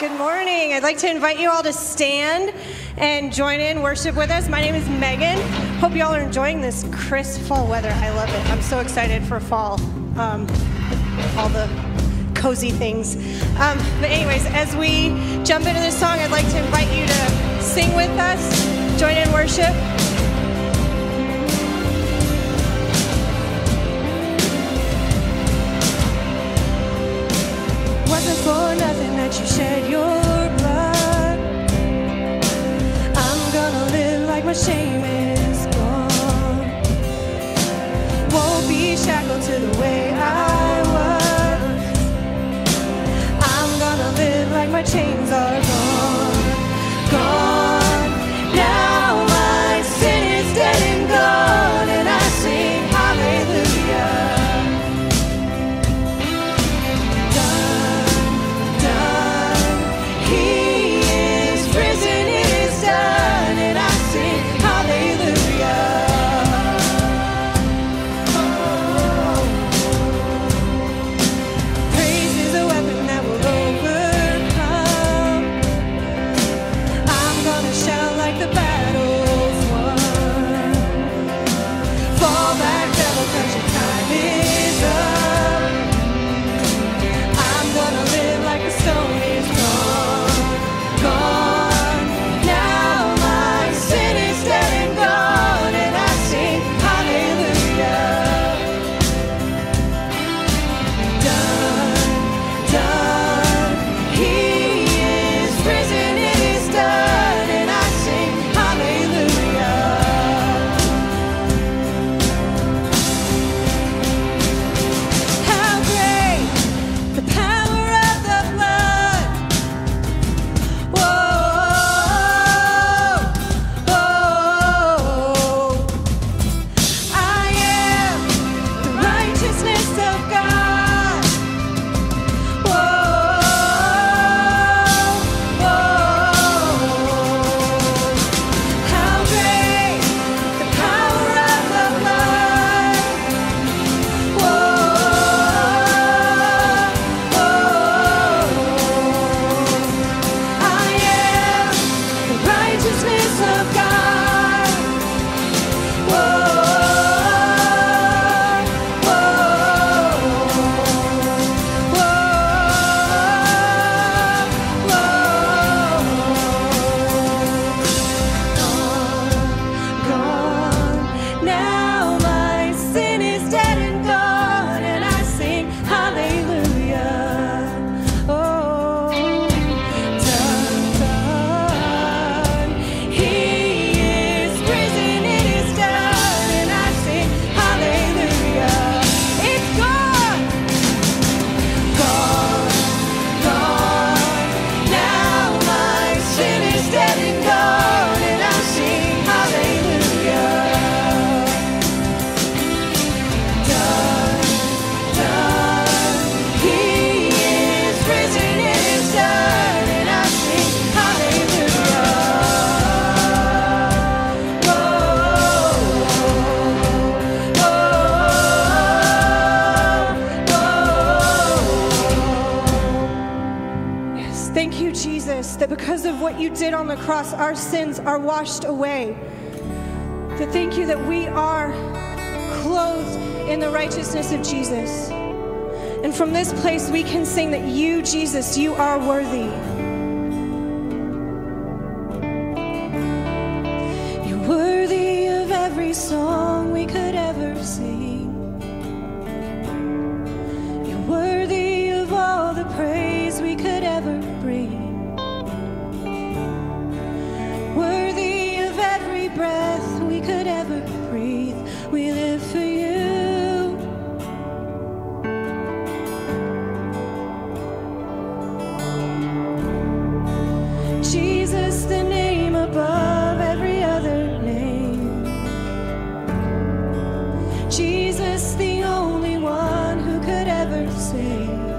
Good morning. I'd like to invite you all to stand and join in worship with us. My name is Megan. Hope you all are enjoying this crisp fall weather. I love it. I'm so excited for fall. Um, all the cozy things. Um, but, anyways, as we jump into this song, I'd like to invite you to sing with us, join in worship. wasn't for nothing that you shared. my shame is gone. Won't be shackled to the way I was. I'm gonna live like my chains. washed away. To thank you that we are clothed in the righteousness of Jesus. And from this place, we can sing that you, Jesus, you are worthy. day.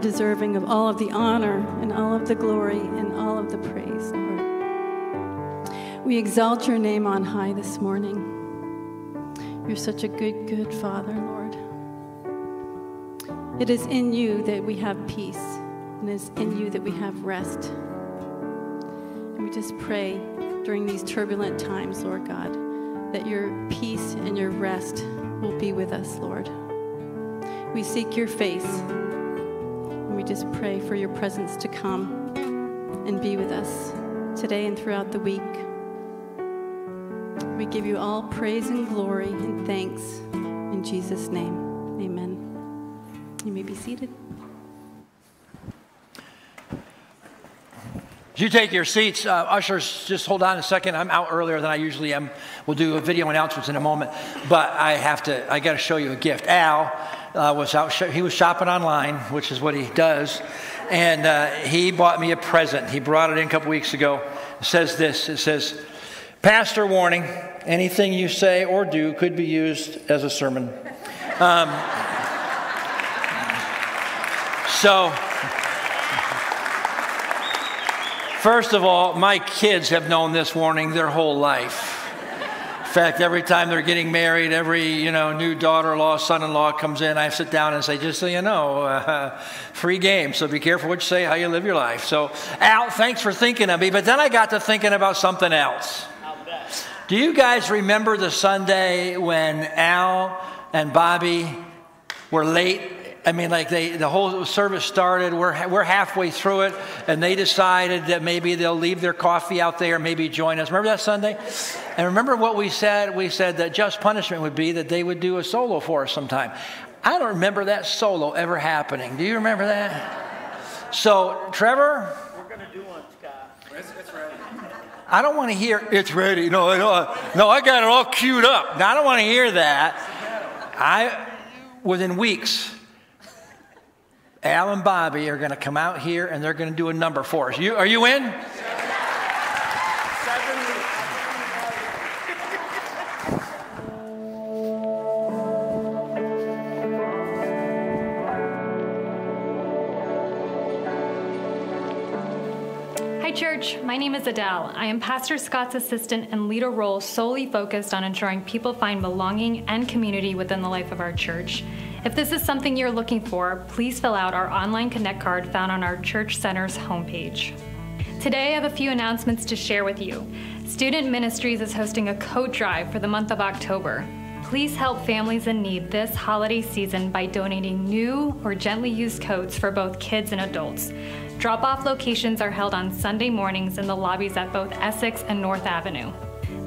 deserving of all of the honor and all of the glory and all of the praise, Lord. We exalt your name on high this morning. You're such a good, good Father, Lord. It is in you that we have peace, and it is in you that we have rest. And we just pray during these turbulent times, Lord God, that your peace and your rest will be with us, Lord. We seek your face for your presence to come and be with us today and throughout the week. We give you all praise and glory and thanks in Jesus' name. Amen. You may be seated. You take your seats, uh, ushers, just hold on a second. I'm out earlier than I usually am. We'll do a video announcements in a moment, but I have to. I got to show you a gift. Al uh, was out. He was shopping online, which is what he does, and uh, he bought me a present. He brought it in a couple weeks ago. It says this. It says, "Pastor warning: Anything you say or do could be used as a sermon." Um, so. First of all, my kids have known this warning their whole life. In fact, every time they're getting married, every you know new daughter-in-law, son-in-law comes in, I sit down and say, just so you know, uh, free game. So be careful what you say, how you live your life. So, Al, thanks for thinking of me. But then I got to thinking about something else. Do you guys remember the Sunday when Al and Bobby were late I mean, like they, the whole service started, we're, we're halfway through it, and they decided that maybe they'll leave their coffee out there, maybe join us. Remember that Sunday? And remember what we said? We said that just punishment would be that they would do a solo for us sometime. I don't remember that solo ever happening. Do you remember that? So, Trevor? We're going to do one, Scott. It's, it's ready. I don't want to hear, it's ready. No, no, no, I got it all queued up. Now, I don't want to hear that. I, within weeks, Al and Bobby are going to come out here and they're going to do a number for us. You, are you in? Hi, church. My name is Adele. I am Pastor Scott's assistant and lead a role solely focused on ensuring people find belonging and community within the life of our church. If this is something you're looking for, please fill out our online Connect card found on our Church Center's homepage. Today, I have a few announcements to share with you. Student Ministries is hosting a coat drive for the month of October. Please help families in need this holiday season by donating new or gently used coats for both kids and adults. Drop off locations are held on Sunday mornings in the lobbies at both Essex and North Avenue.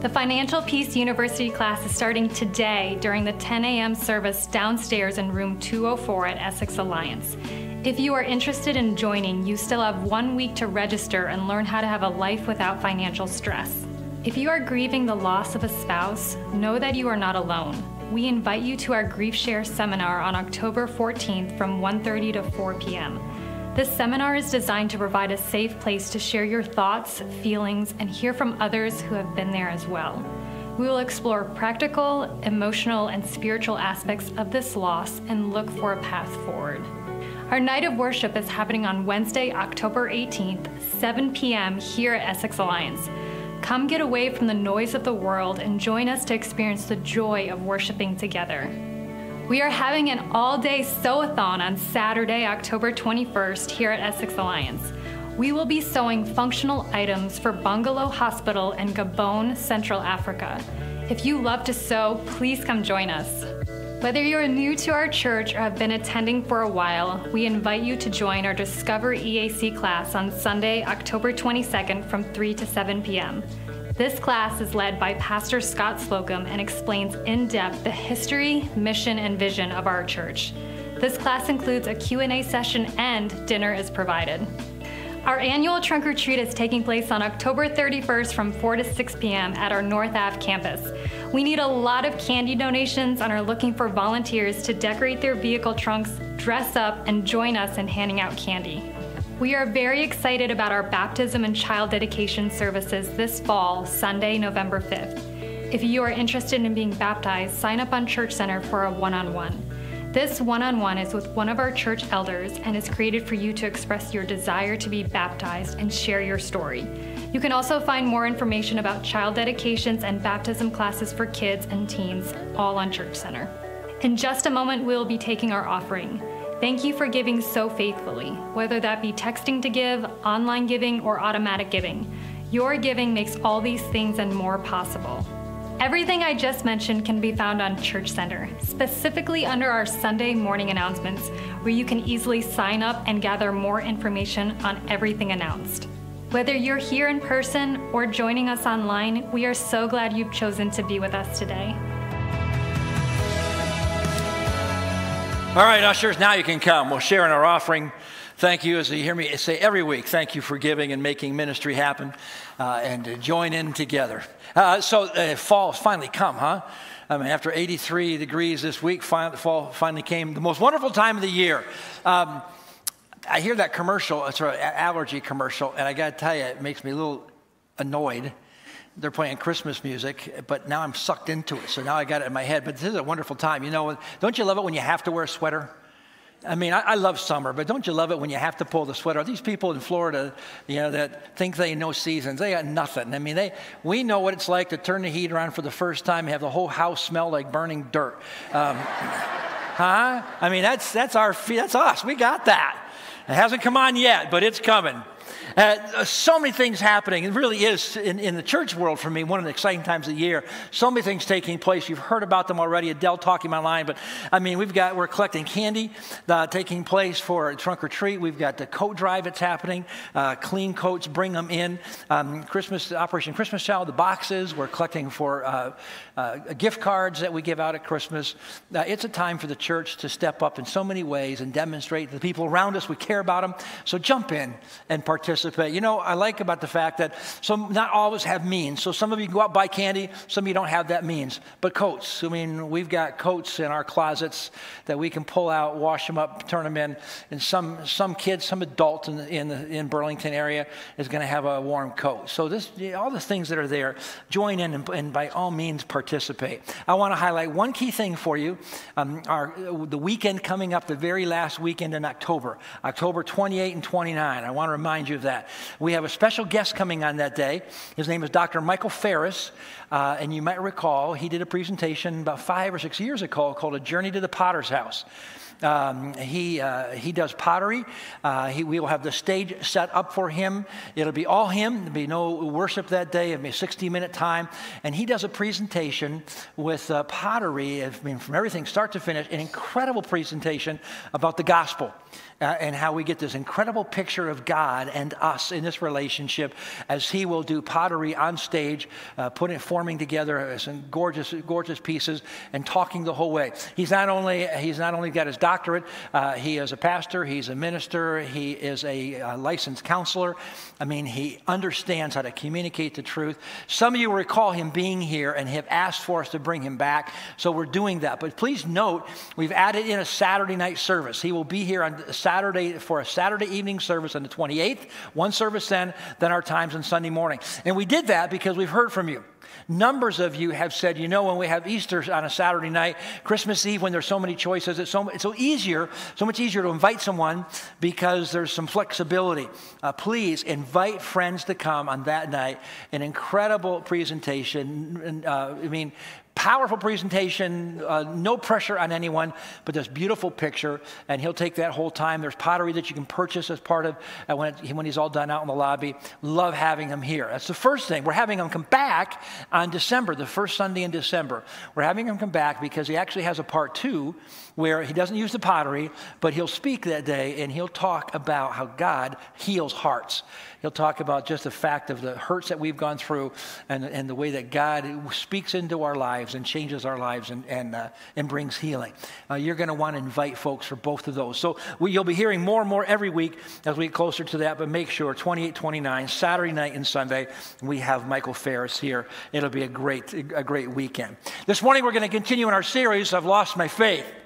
The Financial Peace University class is starting today during the 10 a.m. service downstairs in room 204 at Essex Alliance. If you are interested in joining, you still have one week to register and learn how to have a life without financial stress. If you are grieving the loss of a spouse, know that you are not alone. We invite you to our Grief Share seminar on October 14th from 1:30 to 4 p.m. This seminar is designed to provide a safe place to share your thoughts, feelings, and hear from others who have been there as well. We will explore practical, emotional, and spiritual aspects of this loss and look for a path forward. Our night of worship is happening on Wednesday, October 18th, 7 p.m., here at Essex Alliance. Come get away from the noise of the world and join us to experience the joy of worshiping together. We are having an all day sew-a-thon on Saturday, October 21st here at Essex Alliance. We will be sewing functional items for Bongolo Hospital in Gabon, Central Africa. If you love to sew, please come join us. Whether you're new to our church or have been attending for a while, we invite you to join our Discover EAC class on Sunday, October 22nd from 3 to 7 p.m. This class is led by Pastor Scott Slocum and explains in depth the history, mission, and vision of our church. This class includes a Q&A session and dinner is provided. Our annual trunk or treat is taking place on October 31st from 4 to 6 p.m. at our North Ave campus. We need a lot of candy donations and are looking for volunteers to decorate their vehicle trunks, dress up, and join us in handing out candy. We are very excited about our baptism and child dedication services this fall, Sunday, November 5th. If you are interested in being baptized, sign up on Church Center for a one on one. This one on one is with one of our church elders and is created for you to express your desire to be baptized and share your story. You can also find more information about child dedications and baptism classes for kids and teens, all on Church Center. In just a moment, we'll be taking our offering. Thank you for giving so faithfully, whether that be texting to give, online giving, or automatic giving. Your giving makes all these things and more possible. Everything I just mentioned can be found on Church Center, specifically under our Sunday morning announcements, where you can easily sign up and gather more information on everything announced. Whether you're here in person or joining us online, we are so glad you've chosen to be with us today. All right, ushers, now you can come. We'll share in our offering. Thank you, as you hear me say every week, thank you for giving and making ministry happen uh, and to join in together. Uh, so, uh, fall's finally come, huh? I mean, after 83 degrees this week, fall finally came. The most wonderful time of the year. Um, I hear that commercial, it's an allergy commercial, and I got to tell you, it makes me a little annoyed. They're playing Christmas music, but now I'm sucked into it. So now I got it in my head. But this is a wonderful time. You know, don't you love it when you have to wear a sweater? I mean, I, I, love summer, but don't you love it when you have to pull the sweater? These people in Florida, you know, that think they know seasons, they got nothing. I mean, they, we know what it's like to turn the heat around for the first time and have the whole house smell like burning dirt. Um, huh? I mean, that's, that's our, that's us. We got that. It hasn't come on yet, but it's coming. Uh, so many things happening. It really is in, in, the church world for me one of the exciting times of the year. So many things taking place. You've heard about them already. Adele talking online, but I mean, we've got we're collecting candy uh, taking place for trunk or treat. We've got the coat drive that's happening. Uh, clean coats, bring them in. Um, Christmas Operation Christmas Child, the boxes. We're collecting for uh, uh, gift cards that we give out at Christmas. Uh, it's a time for the church to step up in so many ways and demonstrate to the people around us we care about them. So jump in and participate participate. You know, I like about the fact that some not always have means. So some of you go out buy candy, some of you don't have that means. But coats, I mean, we've got coats in our closets that we can pull out, wash them up, turn them in. And some some kids, some adult in in, the, in Burlington area is going to have a warm coat. So this all the things that are there, join in and, and by all means participate. I want to highlight one key thing for you. Um, our the weekend coming up, the very last weekend in October, October 28 and 29. I want to remind you of that that. We have a special guest coming on that day. His name is Dr. Michael Ferris. Uh, and you might recall he did a presentation about five or six years ago called A Journey to the Potter's House. Um, he, uh, he does pottery. Uh, he, we will have the stage set up for him. It'll be all him. There'll be no worship that day. It'll be a 60 minute time. And he does a presentation with uh, pottery, I mean, from everything start to finish, an incredible presentation about the gospel uh, and how we get this incredible picture of God and us in this relationship as He will do pottery on stage, uh, putting forming together some gorgeous, gorgeous pieces and talking the whole way. He's not only he's not only got his doctorate, uh, he is a pastor, he's a minister, he is a, a licensed counselor. I mean, he understands how to communicate the truth. Some of you recall him being here and have asked for us to bring him back, so we're doing that. But please note, we've added in a Saturday night service. He will be here on Saturday. For a Saturday evening service on the 28th, one service then, then our times on Sunday morning. And we did that because we've heard from you. Numbers of you have said, you know, when we have Easter on a Saturday night, Christmas Eve, when there's so many choices, it's so, it's so easier, so much easier to invite someone because there's some flexibility. Uh, please invite friends to come on that night. An incredible presentation. Uh, I mean, Powerful presentation, uh, no pressure on anyone, but this beautiful picture, and he'll take that whole time. There's pottery that you can purchase as part of uh, when, it, when he's all done out in the lobby. Love having him here. That's the first thing. We're having him come back on December, the first Sunday in December. We're having him come back because he actually has a part two where he doesn't use the pottery, but he'll speak that day and he'll talk about how God heals hearts. He'll talk about just the fact of the hurts that we've gone through and, and the way that God speaks into our lives and changes our lives and, and, uh, and brings healing. Uh, you're going to want to invite folks for both of those. So we, you'll be hearing more and more every week as we get closer to that, but make sure 28, 29, Saturday night and Sunday, we have Michael Ferris here. It'll be a great, a great weekend. This morning, we're going to continue in our series, I've Lost My Faith.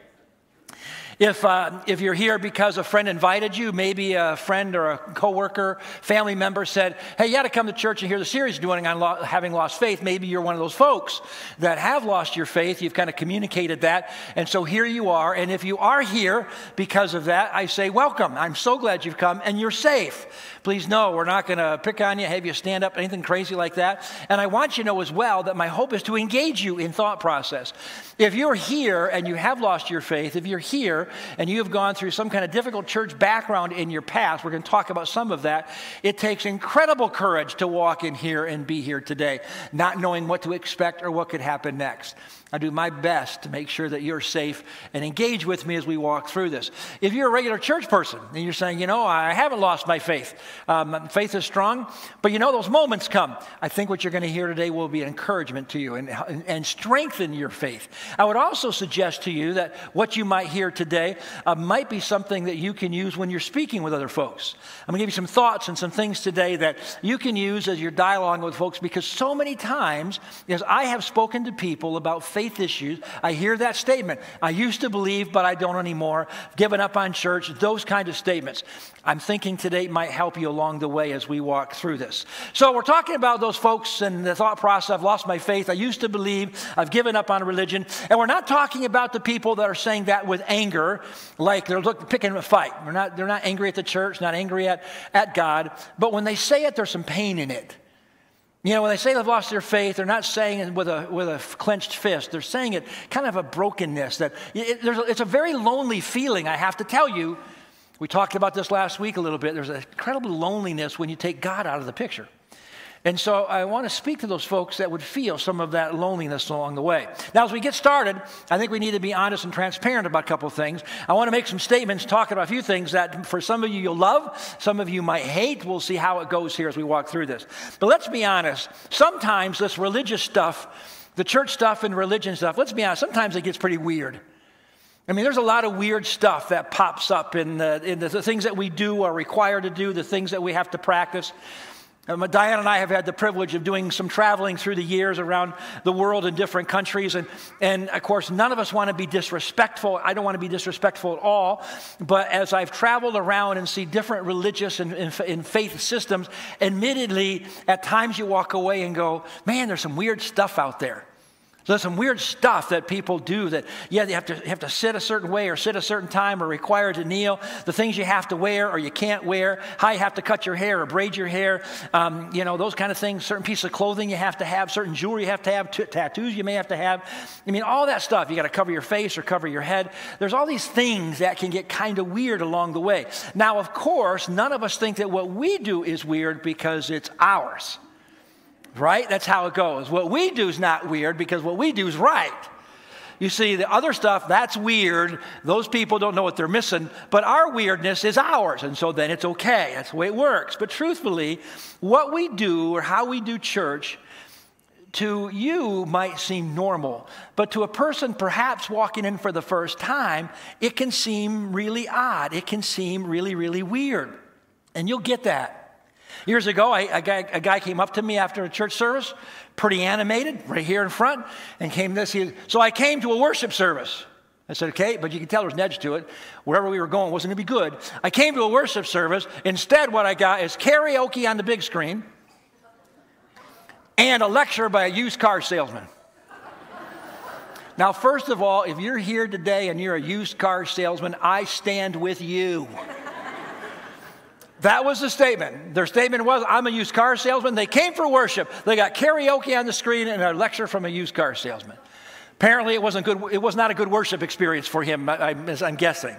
If, uh, if you're here because a friend invited you, maybe a friend or a coworker, family member said, hey, you got to come to church and hear the series doing on lo- having lost faith. Maybe you're one of those folks that have lost your faith. You've kind of communicated that. And so here you are. And if you are here because of that, I say, welcome. I'm so glad you've come and you're safe. Please know we're not going to pick on you, have you stand up, anything crazy like that. And I want you to know as well that my hope is to engage you in thought process. If you're here and you have lost your faith, if you're here and you have gone through some kind of difficult church background in your past, we're going to talk about some of that. It takes incredible courage to walk in here and be here today, not knowing what to expect or what could happen next. I do my best to make sure that you're safe and engage with me as we walk through this. If you're a regular church person and you're saying, you know, I haven't lost my faith, um, faith is strong, but you know, those moments come. I think what you're going to hear today will be an encouragement to you and, and strengthen your faith. I would also suggest to you that what you might hear today uh, might be something that you can use when you're speaking with other folks. I'm going to give you some thoughts and some things today that you can use as you're dialoguing with folks because so many times, as I have spoken to people about faith issues, I hear that statement. I used to believe, but I don't anymore. Given up on church, those kind of statements. I'm thinking today might help you along the way as we walk through this. So we're talking about those folks and the thought process, I've lost my faith, I used to believe, I've given up on religion. And we're not talking about the people that are saying that with anger, like they're look, picking a fight. We're not, they're not angry at the church, not angry at, at God. But when they say it, there's some pain in it. You know, when they say they've lost their faith, they're not saying it with a, with a clenched fist. They're saying it kind of a brokenness that it, it's a very lonely feeling, I have to tell you. We talked about this last week a little bit. There's an incredible loneliness when you take God out of the picture. And so I want to speak to those folks that would feel some of that loneliness along the way. Now, as we get started, I think we need to be honest and transparent about a couple of things. I want to make some statements talking about a few things that for some of you you'll love, some of you might hate. We'll see how it goes here as we walk through this. But let's be honest, sometimes this religious stuff, the church stuff and religion stuff, let's be honest, sometimes it gets pretty weird. I mean, there's a lot of weird stuff that pops up in, the, in the, the things that we do are required to do, the things that we have to practice. Um, Diane and I have had the privilege of doing some traveling through the years around the world in different countries. And, and of course, none of us want to be disrespectful. I don't want to be disrespectful at all. But as I've traveled around and see different religious and, and, and faith systems, admittedly, at times you walk away and go, man, there's some weird stuff out there. So there's some weird stuff that people do that, yeah, you have to, have to sit a certain way or sit a certain time or required to kneel. The things you have to wear or you can't wear, how you have to cut your hair or braid your hair, um, you know, those kind of things. Certain pieces of clothing you have to have, certain jewelry you have to have, t- tattoos you may have to have. I mean, all that stuff. You got to cover your face or cover your head. There's all these things that can get kind of weird along the way. Now, of course, none of us think that what we do is weird because it's ours right? That's how it goes. What we do is not weird because what we do is right. You see, the other stuff, that's weird. Those people don't know what they're missing, but our weirdness is ours, and so then it's okay. That's the way it works. But truthfully, what we do or how we do church to you might seem normal, but to a person perhaps walking in for the first time, it can seem really odd. It can seem really, really weird. And you'll get that. Years ago, I, a, guy, a, guy, came up to me after a church service, pretty animated, right here in front, and came this. He, so I came to a worship service. I said, okay, but you can tell there was an edge to it. Wherever we were going wasn't going to be good. I came to a worship service. Instead, what I got is karaoke on the big screen and a lecture by a used car salesman. Now, first of all, if you're here today and you're a used car salesman, I stand with you. That was the statement. Their statement was, I'm a used car salesman. They came for worship. They got karaoke on the screen and a lecture from a used car salesman. Apparently, it wasn't good. It was not a good worship experience for him. I, am guessing.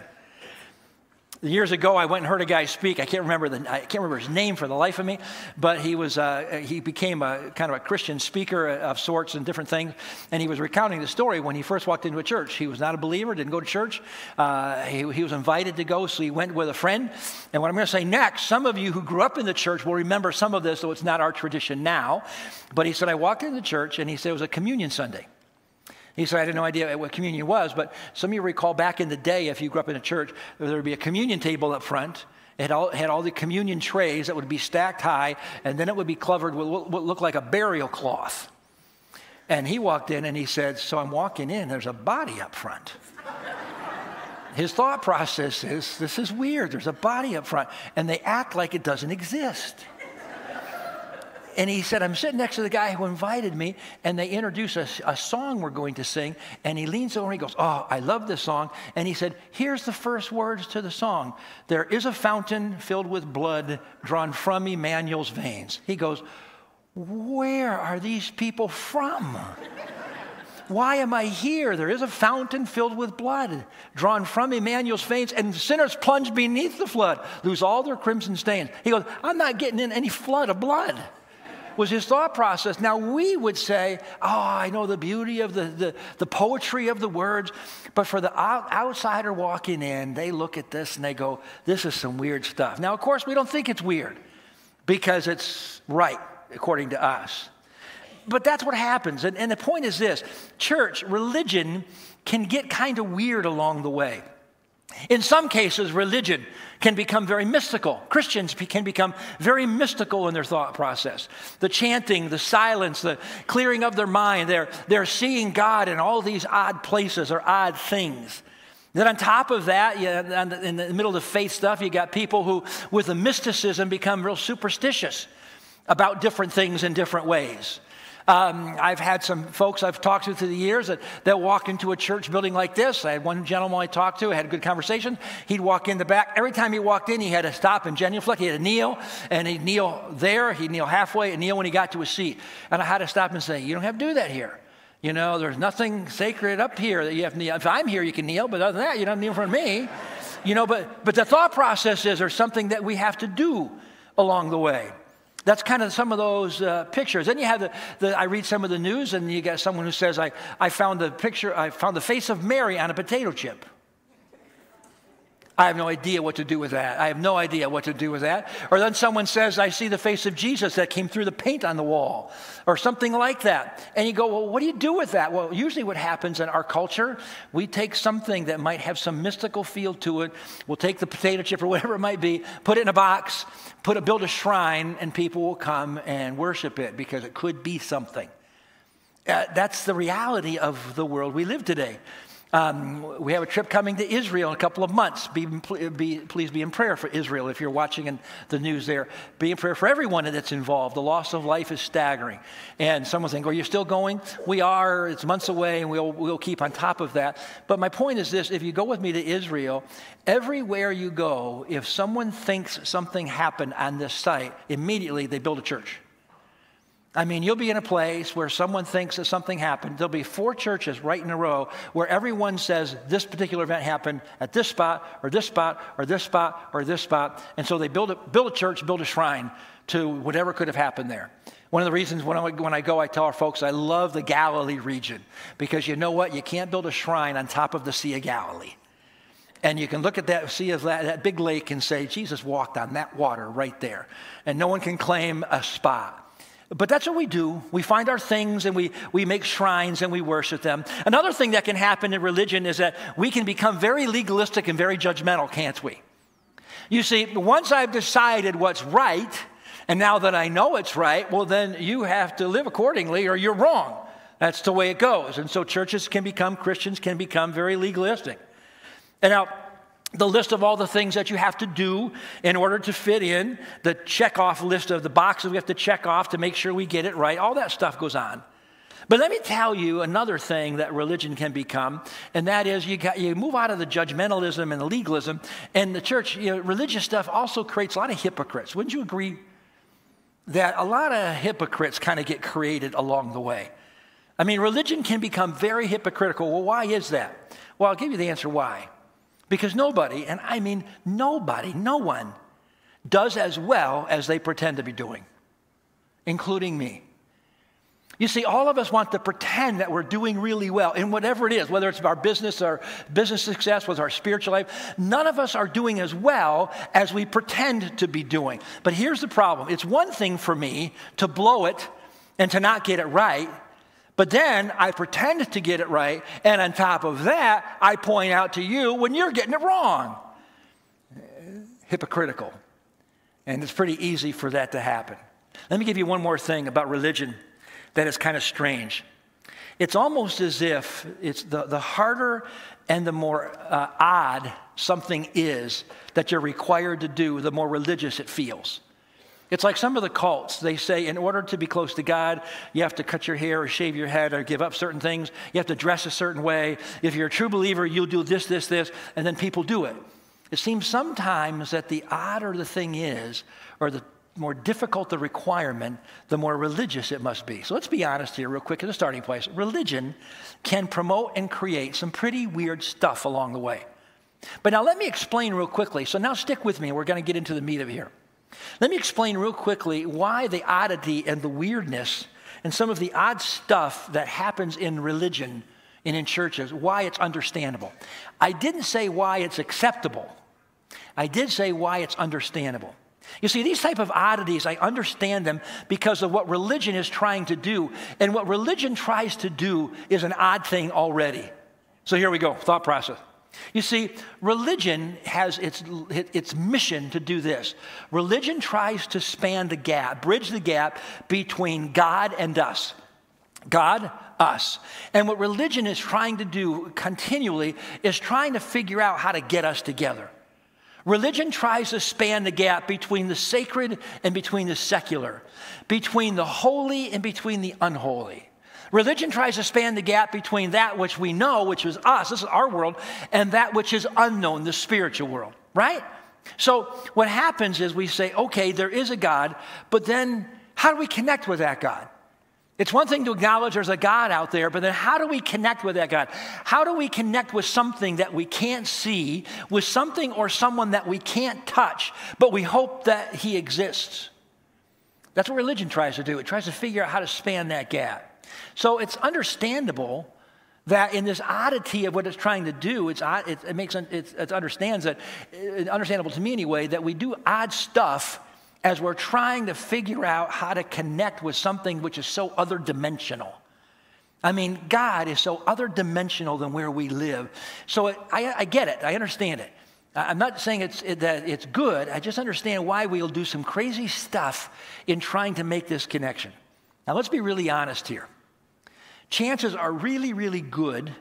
Years ago, I went and heard a guy speak. I can't remember the I can't remember his name for the life of me, but he was uh, he became a kind of a Christian speaker of sorts and different things. And he was recounting the story when he first walked into a church. He was not a believer, didn't go to church. Uh, he, he was invited to go, so he went with a friend. And what I'm going to say next, some of you who grew up in the church will remember some of this, though it's not our tradition now. But he said I walked into the church, and he said it was a communion Sunday. He said, I had no idea what communion was, but some of you recall back in the day, if you grew up in a church, there would be a communion table up front. It had all, had all the communion trays that would be stacked high, and then it would be covered with what looked like a burial cloth. And he walked in and he said, So I'm walking in, there's a body up front. His thought process is, This is weird, there's a body up front. And they act like it doesn't exist. And he said, I'm sitting next to the guy who invited me, and they introduce a, a song we're going to sing. And he leans over and he goes, Oh, I love this song. And he said, Here's the first words to the song There is a fountain filled with blood drawn from Emmanuel's veins. He goes, Where are these people from? Why am I here? There is a fountain filled with blood drawn from Emmanuel's veins, and sinners plunge beneath the flood, lose all their crimson stains. He goes, I'm not getting in any flood of blood was his thought process. Now, we would say, Oh, I know the beauty of the, the, the poetry of the words. But for the out, outsider walking in, they look at this and they go, This is some weird stuff. Now, of course, we don't think it's weird because it's right, according to us. But that's what happens. And, and the point is this church, religion can get kind of weird along the way. In some cases, religion can become very mystical. Christians can become very mystical in their thought process. The chanting, the silence, the clearing of their mind, they're, they're seeing God in all these odd places or odd things. Then, on top of that, in the middle of the faith stuff, you got people who, with the mysticism, become real superstitious about different things in different ways. Um, I've had some folks I've talked to through the years that, that walk into a church building like this. I had one gentleman I talked to, I had a good conversation. He'd walk in the back. Every time he walked in, he had to stop and genuflect. He had to kneel, and he'd kneel there, he'd kneel halfway, and kneel when he got to his seat. And I had to stop and say, You don't have to do that here. You know, there's nothing sacred up here that you have to kneel. If I'm here, you can kneel, but other than that, you don't kneel for me. You know, but, but the thought process is there's something that we have to do along the way. That's kind of some of those uh, pictures. Then you have the, the, I read some of the news, and you get someone who says, I, I found the picture, I found the face of Mary on a potato chip. I have no idea what to do with that. I have no idea what to do with that. Or then someone says, I see the face of Jesus that came through the paint on the wall, or something like that. And you go, Well, what do you do with that? Well, usually what happens in our culture, we take something that might have some mystical feel to it. We'll take the potato chip or whatever it might be, put it in a box, put a, build a shrine, and people will come and worship it because it could be something. Uh, that's the reality of the world we live today. Um, we have a trip coming to Israel in a couple of months. Be, be, please be in prayer for Israel if you're watching in the news there. Be in prayer for everyone that's involved. The loss of life is staggering. And someone's saying, Are you still going? We are. It's months away, and we'll, we'll keep on top of that. But my point is this if you go with me to Israel, everywhere you go, if someone thinks something happened on this site, immediately they build a church. I mean, you'll be in a place where someone thinks that something happened. There'll be four churches right in a row where everyone says this particular event happened at this spot, or this spot, or this spot, or this spot. And so they build a, build a church, build a shrine to whatever could have happened there. One of the reasons when I, when I go, I tell our folks I love the Galilee region because you know what? You can't build a shrine on top of the Sea of Galilee. And you can look at that sea of that, that big lake and say, Jesus walked on that water right there. And no one can claim a spot. But that's what we do. We find our things and we, we make shrines and we worship them. Another thing that can happen in religion is that we can become very legalistic and very judgmental, can't we? You see, once I've decided what's right, and now that I know it's right, well, then you have to live accordingly or you're wrong. That's the way it goes. And so churches can become, Christians can become very legalistic. And now, the list of all the things that you have to do in order to fit in, the check off list of the boxes we have to check off to make sure we get it right, all that stuff goes on. But let me tell you another thing that religion can become, and that is you, got, you move out of the judgmentalism and the legalism, and the church, you know, religious stuff also creates a lot of hypocrites. Wouldn't you agree that a lot of hypocrites kind of get created along the way? I mean, religion can become very hypocritical. Well, why is that? Well, I'll give you the answer why. Because nobody, and I mean nobody, no one, does as well as they pretend to be doing, including me. You see, all of us want to pretend that we're doing really well in whatever it is, whether it's our business or business success, with our spiritual life. None of us are doing as well as we pretend to be doing. But here's the problem it's one thing for me to blow it and to not get it right. But then I pretend to get it right, and on top of that, I point out to you when you're getting it wrong. Hypocritical. And it's pretty easy for that to happen. Let me give you one more thing about religion that is kind of strange. It's almost as if it's the, the harder and the more uh, odd something is that you're required to do, the more religious it feels. It's like some of the cults. They say in order to be close to God, you have to cut your hair or shave your head or give up certain things. You have to dress a certain way. If you're a true believer, you'll do this, this, this, and then people do it. It seems sometimes that the odder the thing is, or the more difficult the requirement, the more religious it must be. So let's be honest here, real quick, as a starting place. Religion can promote and create some pretty weird stuff along the way. But now let me explain real quickly. So now stick with me, we're going to get into the meat of it here. Let me explain real quickly why the oddity and the weirdness and some of the odd stuff that happens in religion and in churches, why it's understandable. I didn't say why it's acceptable. I did say why it's understandable. You see, these type of oddities, I understand them because of what religion is trying to do. And what religion tries to do is an odd thing already. So here we go, thought process. You see, religion has its, its mission to do this. Religion tries to span the gap, bridge the gap between God and us. God, us. And what religion is trying to do continually is trying to figure out how to get us together. Religion tries to span the gap between the sacred and between the secular, between the holy and between the unholy. Religion tries to span the gap between that which we know, which is us, this is our world, and that which is unknown, the spiritual world, right? So what happens is we say, okay, there is a God, but then how do we connect with that God? It's one thing to acknowledge there's a God out there, but then how do we connect with that God? How do we connect with something that we can't see, with something or someone that we can't touch, but we hope that He exists? That's what religion tries to do. It tries to figure out how to span that gap. So it's understandable that in this oddity of what it's trying to do, it's, it, it makes it, it understands that, it's understandable to me anyway, that we do odd stuff as we're trying to figure out how to connect with something which is so other dimensional. I mean, God is so other dimensional than where we live. So it, I, I, get it, I understand it. I'm not saying it's, it, that it's good, I just understand why we'll do some crazy stuff in trying to make this connection. Now, let's be really honest here. Chances are really, really good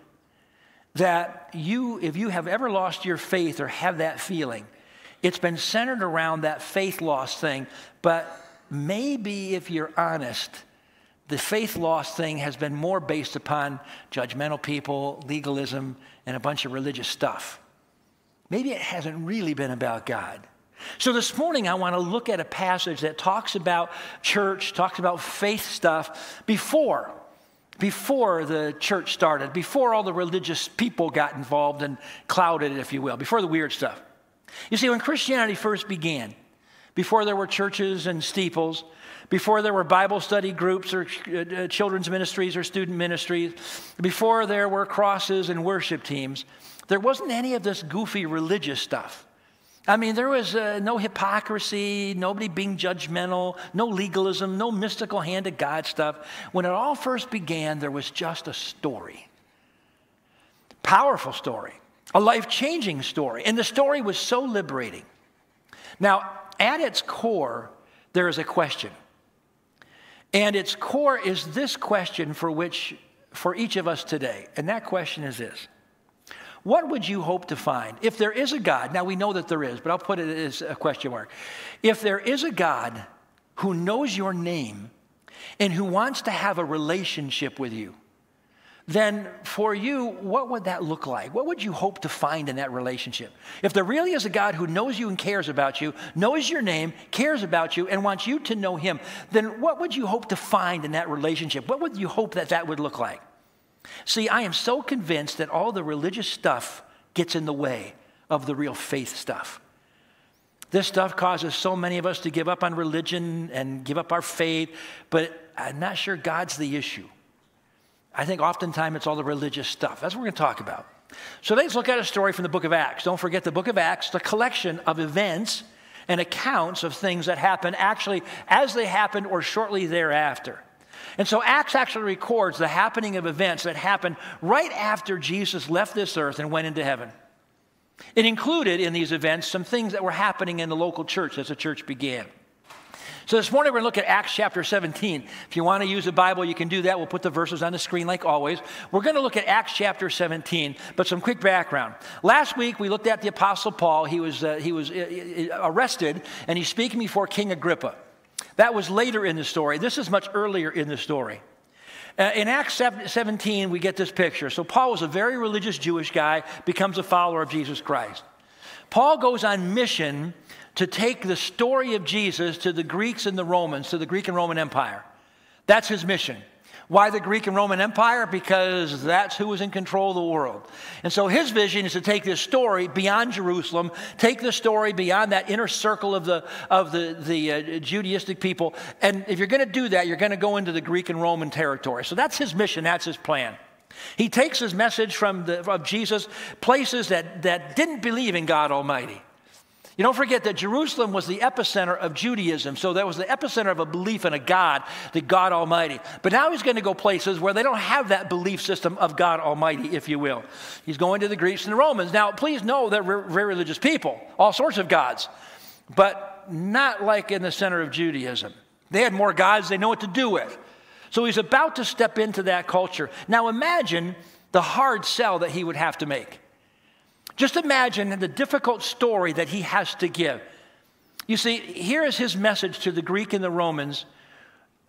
that you, if you have ever lost your faith or have that feeling, it's been centered around that faith loss thing, but maybe if you're honest, the faith loss thing has been more based upon judgmental people, legalism, and a bunch of religious stuff. Maybe it hasn't really been about God. So this morning, I want to look at a passage that talks about church, talks about faith stuff before, before the church started, before all the religious people got involved and clouded if you will, before the weird stuff. You see, when Christianity first began, before there were churches and steeples, before there were Bible study groups or uh, children's ministries or student ministries, before there were crosses and worship teams, there wasn't any of this goofy religious stuff. I mean, there was uh, no hypocrisy, nobody being judgmental, no legalism, no mystical hand of God stuff. When it all first began, there was just a story. Powerful story a life changing story. And the story was so liberating. Now, at its core, there is a question. And its core is this question for which, for each of us today. And that question is this What would you hope to find? If there is a God, now we know that there is, but I'll put it as a question mark. If there is a God who knows your name and who wants to have a relationship with you, then for you, what would that look like? What would you hope to find in that relationship? If there really is a God who knows you and cares about you, knows your name, cares about you, and wants you to know him, then what would you hope to find in that relationship? What would you hope that that would look like? See, I am so convinced that all the religious stuff gets in the way of the real faith stuff. This stuff causes so many of us to give up on religion and give up our faith, but I'm not sure God's the issue. I think oftentimes it's all the religious stuff. That's what we're going to talk about. So let's look at a story from the book of Acts. Don't forget the book of Acts, the collection of events and accounts of things that happened actually as they happened or shortly thereafter. And so Acts actually records the happening of events that happened right after Jesus left this earth and went into heaven. It included in these events some things that were happening in the local church as the church began. So this morning we're going to look at Acts chapter 17. If you want to use a Bible, you can do that. We'll put the verses on the screen like always. We're going to look at Acts chapter 17, but some quick background. Last week we looked at the Apostle Paul. He was, uh, he was uh, uh arrested and he's speaking before King Agrippa. That was later in the story. This is much earlier in the story. Uh, in Acts 17, we get this picture. So, Paul was a very religious Jewish guy, becomes a follower of Jesus Christ. Paul goes on mission to take the story of Jesus to the Greeks and the Romans, to the Greek and Roman Empire. That's his mission. Why the Greek and Roman Empire? Because that's who was in control of the world. And so his vision is to take this story beyond Jerusalem, take the story beyond that inner circle of the, of the, the uh, Judaistic people. And if you're going to do that, you're going to go into the Greek and Roman territory. So that's his mission, that's his plan. He takes his message from the, of Jesus places that, that didn't believe in God Almighty. You don't forget that Jerusalem was the epicenter of Judaism. So that was the epicenter of a belief in a God, the God Almighty. But now he's going to go places where they don't have that belief system of God Almighty, if you will. He's going to the Greeks and the Romans. Now, please know they're very religious people, all sorts of gods, but not like in the center of Judaism. They had more gods they know what to do with. So he's about to step into that culture. Now imagine the hard sell that he would have to make. Just imagine the difficult story that he has to give. You see, here is his message to the Greek and the Romans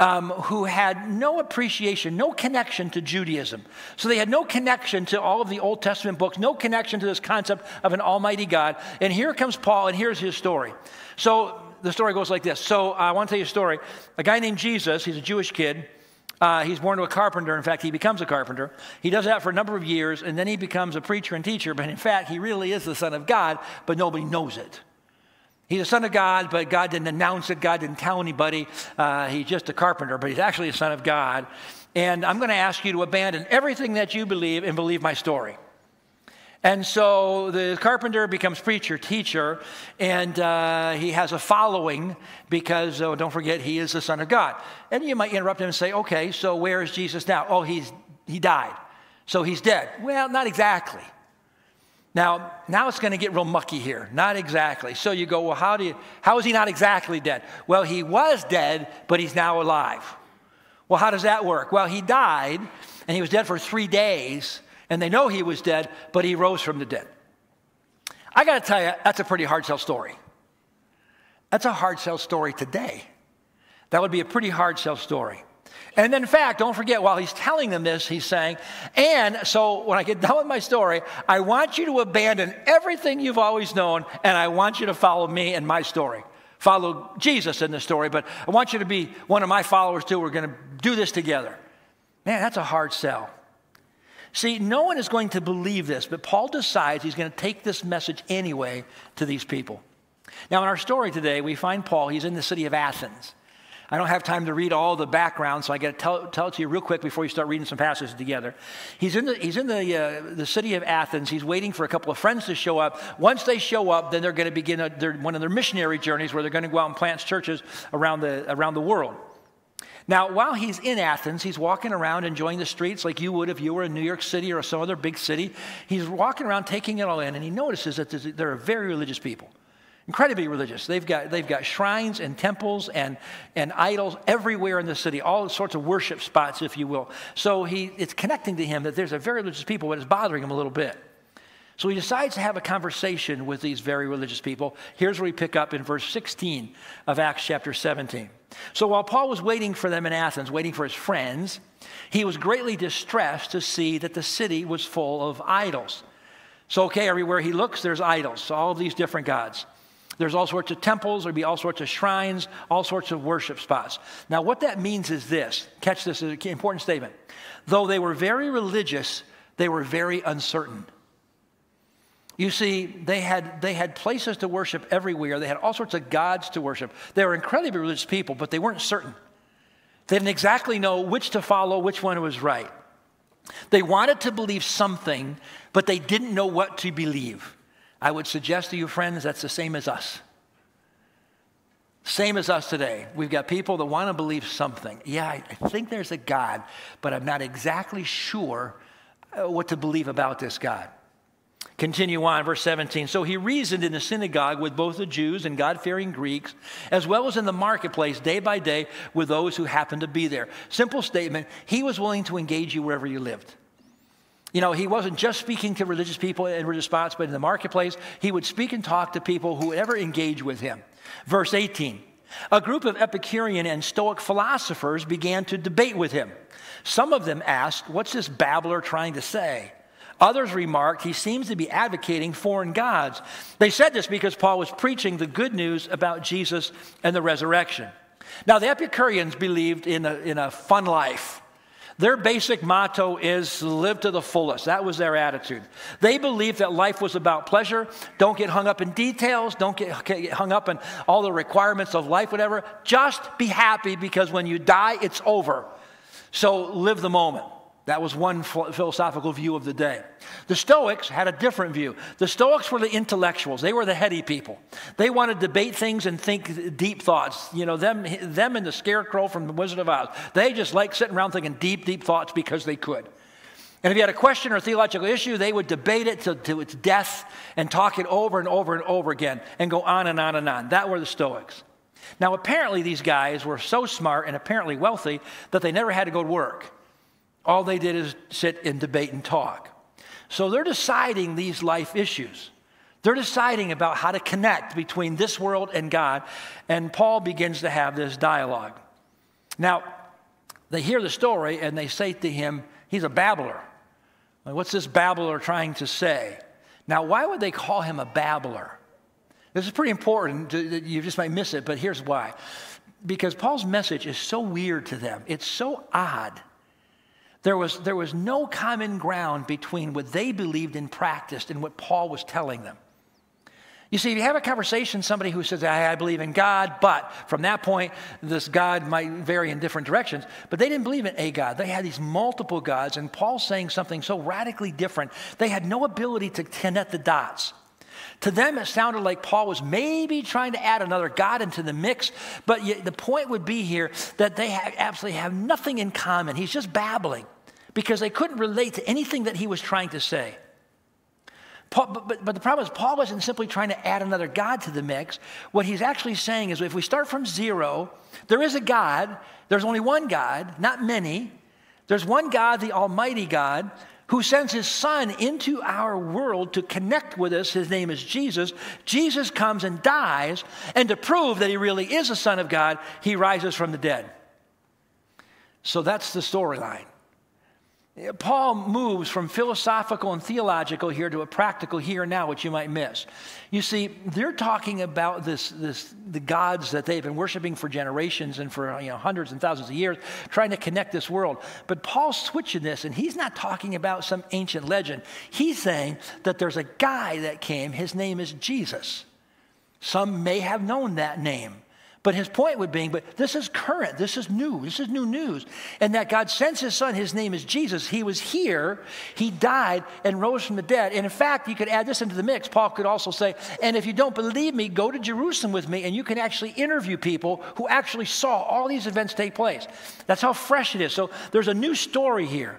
um, who had no appreciation, no connection to Judaism. So they had no connection to all of the Old Testament books, no connection to this concept of an almighty God. And here comes Paul, and here's his story. So the story goes like this. So I want to tell you a story. A guy named Jesus, he's a Jewish kid. Uh, he's born to a carpenter. In fact, he becomes a carpenter. He does that for a number of years, and then he becomes a preacher and teacher. But in fact, he really is the Son of God, but nobody knows it. He's a son of God, but God didn't announce it. God didn't tell anybody. Uh, he's just a carpenter, but he's actually a son of God. And I'm going to ask you to abandon everything that you believe and believe my story. And so the carpenter becomes preacher, teacher, and uh, he has a following because, oh, don't forget, he is the Son of God. And you might interrupt him and say, okay, so where is Jesus now? Oh, he's, he died. So he's dead. Well, not exactly. Now, now it's going to get real mucky here. Not exactly. So you go, well, how, do you, how is he not exactly dead? Well, he was dead, but he's now alive. Well, how does that work? Well, he died, and he was dead for three days and they know he was dead, but he rose from the dead. I got to tell you, that's a pretty hard sell story. That's a hard sell story today. That would be a pretty hard sell story. And in fact, don't forget, while he's telling them this, he's saying, and so when I get done with my story, I want you to abandon everything you've always known, and I want you to follow me and my story. Follow Jesus in the story, but I want you to be one of my followers too. We're going to do this together. Man, that's a hard sell. See, no one is going to believe this, but Paul decides he's going to take this message anyway to these people. Now, in our story today, we find Paul, he's in the city of Athens. I don't have time to read all the background, so I got to tell, tell it to you real quick before we start reading some passages together. He's in the, he's in the, uh, the city of Athens. He's waiting for a couple of friends to show up. Once they show up, then they're going to begin a, one of their missionary journeys where they're going to go out and plant churches around the, around the world. Now, while he's in Athens, he's walking around enjoying the streets like you would if you were in New York City or some other big city. He's walking around taking it all in, and he notices that there are very religious people. Incredibly religious. They've got, they've got shrines and temples and, and idols everywhere in the city, all sorts of worship spots, if you will. So he, it's connecting to him that there's a very religious people, but it's bothering him a little bit. So he decides to have a conversation with these very religious people. Here's where we pick up in verse 16 of Acts chapter 17. So while Paul was waiting for them in Athens, waiting for his friends, he was greatly distressed to see that the city was full of idols. So, okay, everywhere he looks, there's idols, so all of these different gods. There's all sorts of temples, there'd be all sorts of shrines, all sorts of worship spots. Now, what that means is this catch this, is an important statement. Though they were very religious, they were very uncertain. You see, they had, they had places to worship everywhere. They had all sorts of gods to worship. They were incredibly religious people, but they weren't certain. They didn't exactly know which to follow, which one was right. They wanted to believe something, but they didn't know what to believe. I would suggest to you, friends, that's the same as us. Same as us today. We've got people that want to believe something. Yeah, I think there's a God, but I'm not exactly sure uh, what to believe about this God. Continue on, verse 17. So he reasoned in the synagogue with both the Jews and God fearing Greeks, as well as in the marketplace day by day with those who happened to be there. Simple statement he was willing to engage you wherever you lived. You know, he wasn't just speaking to religious people in spots, but in the marketplace, he would speak and talk to people who would ever engage with him. Verse 18 A group of Epicurean and Stoic philosophers began to debate with him. Some of them asked, What's this babbler trying to say? Others remarked he seems to be advocating foreign gods. They said this because Paul was preaching the good news about Jesus and the resurrection. Now, the Epicureans believed in a, in a fun life. Their basic motto is live to the fullest. That was their attitude. They believed that life was about pleasure. Don't get hung up in details. Don't get, get hung up in all the requirements of life, whatever. Just be happy because when you die, it's over. So live the moment. That was one philosophical view of the day. The Stoics had a different view. The Stoics were the intellectuals, they were the heady people. They wanted to debate things and think deep thoughts. You know, them, them and the scarecrow from The Wizard of Oz. They just liked sitting around thinking deep, deep thoughts because they could. And if you had a question or a theological issue, they would debate it to, to its death and talk it over and over and over again and go on and on and on. That were the Stoics. Now, apparently, these guys were so smart and apparently wealthy that they never had to go to work. All they did is sit and debate and talk. So they're deciding these life issues. They're deciding about how to connect between this world and God. And Paul begins to have this dialogue. Now, they hear the story and they say to him, He's a babbler. What's this babbler trying to say? Now, why would they call him a babbler? This is pretty important. You just might miss it, but here's why. Because Paul's message is so weird to them, it's so odd there was, there was no common ground between what they believed and practiced and what Paul was telling them. You see, if you have a conversation, somebody who says, I, I, believe in God, but from that point, this God might vary in different directions. But they didn't believe in a God. They had these multiple gods, and Paul's saying something so radically different, they had no ability to connect the dots. To them, it sounded like Paul was maybe trying to add another God into the mix, but the point would be here that they absolutely have nothing in common. He's just babbling because they couldn't relate to anything that he was trying to say. Paul, but, but, the problem is, Paul wasn't simply trying to add another God to the mix. What he's actually saying is if we start from zero, there is a God, there's only one God, not many. There's one God, the Almighty God, who sends his son into our world to connect with us. His name is Jesus. Jesus comes and dies, and to prove that he really is a son of God, he rises from the dead. So that's the storyline. Paul moves from philosophical and theological here to a practical here and now, which you might miss. You see, they're talking about this, this, the gods that they've been worshiping for generations and for you know, hundreds and thousands of years, trying to connect this world. But Paul's switching this, and he's not talking about some ancient legend. He's saying that there's a guy that came, his name is Jesus. Some may have known that name. But his point would be, but this is current, this is new, this is new news. And that God sends his son, his name is Jesus. He was here, he died and rose from the dead. And in fact, you could add this into the mix. Paul could also say, and if you don't believe me, go to Jerusalem with me and you can actually interview people who actually saw all these events take place. That's how fresh it is. So there's a new story here.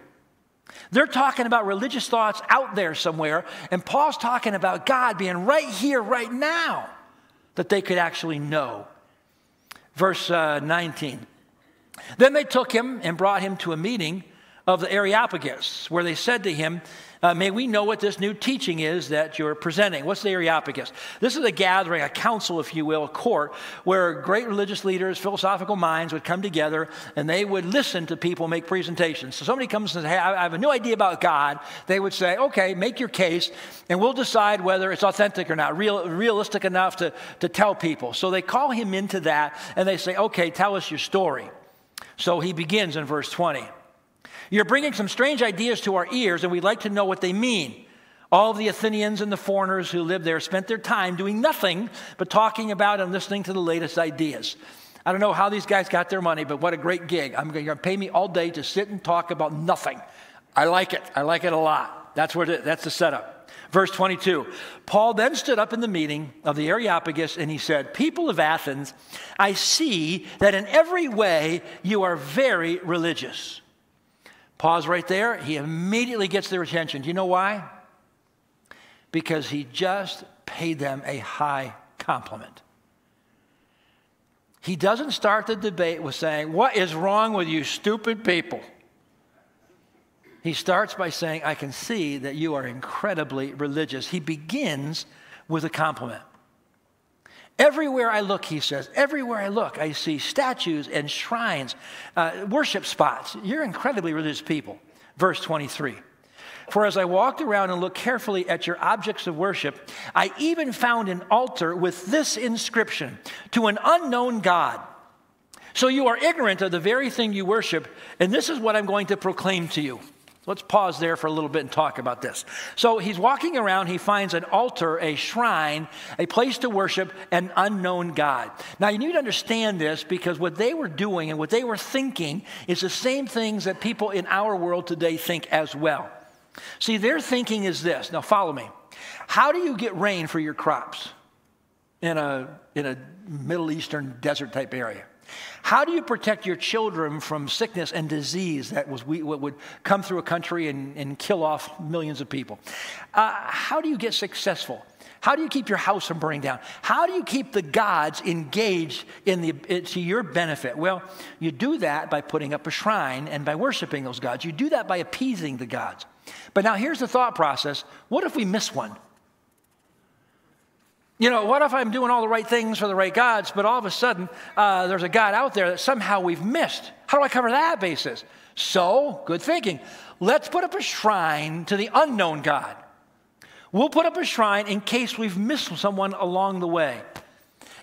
They're talking about religious thoughts out there somewhere, and Paul's talking about God being right here, right now, that they could actually know verse uh, 19. Then they took him and brought him to a meeting of the Areopagus, where they said to him, uh, May we know what this new teaching is that you're presenting. What's the Areopagus? This is a gathering, a council, if you will, a court, where great religious leaders, philosophical minds would come together and they would listen to people make presentations. So somebody comes and says, Hey, I have a new idea about God. They would say, Okay, make your case, and we'll decide whether it's authentic or not, real, realistic enough to, to tell people. So they call him into that and they say, Okay, tell us your story. So he begins in verse 20. You're bringing some strange ideas to our ears, and we'd like to know what they mean. All the Athenians and the foreigners who lived there spent their time doing nothing but talking about and listening to the latest ideas. I don't know how these guys got their money, but what a great gig. I'm going to pay me all day to sit and talk about nothing. I like it. I like it a lot. That's, where the, that's the setup. Verse 22 Paul then stood up in the meeting of the Areopagus and he said, People of Athens, I see that in every way you are very religious. Pause right there. He immediately gets their attention. Do you know why? Because he just paid them a high compliment. He doesn't start the debate with saying, What is wrong with you, stupid people? He starts by saying, I can see that you are incredibly religious. He begins with a compliment. Everywhere I look, he says, everywhere I look, I see statues and shrines, uh, worship spots. You're incredibly religious people. Verse 23. For as I walked around and looked carefully at your objects of worship, I even found an altar with this inscription To an unknown God. So you are ignorant of the very thing you worship, and this is what I'm going to proclaim to you. Let's pause there for a little bit and talk about this. So he's walking around, he finds an altar, a shrine, a place to worship an unknown God. Now you need to understand this because what they were doing and what they were thinking is the same things that people in our world today think as well. See, their thinking is this. Now follow me. How do you get rain for your crops in a, in a Middle Eastern desert type area? How do you protect your children from sickness and disease that was, what would come through a country and, and kill off millions of people? Uh, how do you get successful? How do you keep your house from burning down? How do you keep the gods engaged in the, to your benefit? Well, you do that by putting up a shrine and by worshiping those gods. You do that by appeasing the gods. But now here's the thought process what if we miss one? You know, what if I'm doing all the right things for the right gods, but all of a sudden uh, there's a God out there that somehow we've missed? How do I cover that basis? So, good thinking. Let's put up a shrine to the unknown God. We'll put up a shrine in case we've missed someone along the way.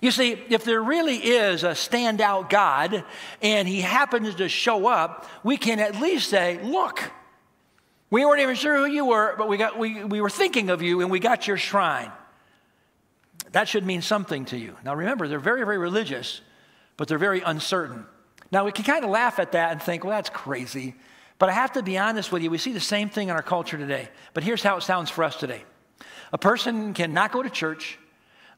You see, if there really is a standout God and he happens to show up, we can at least say, Look, we weren't even sure who you were, but we, got, we, we were thinking of you and we got your shrine. That should mean something to you. Now remember, they're very, very religious, but they're very uncertain. Now we can kind of laugh at that and think, well, that's crazy. But I have to be honest with you, we see the same thing in our culture today. But here's how it sounds for us today a person can not go to church.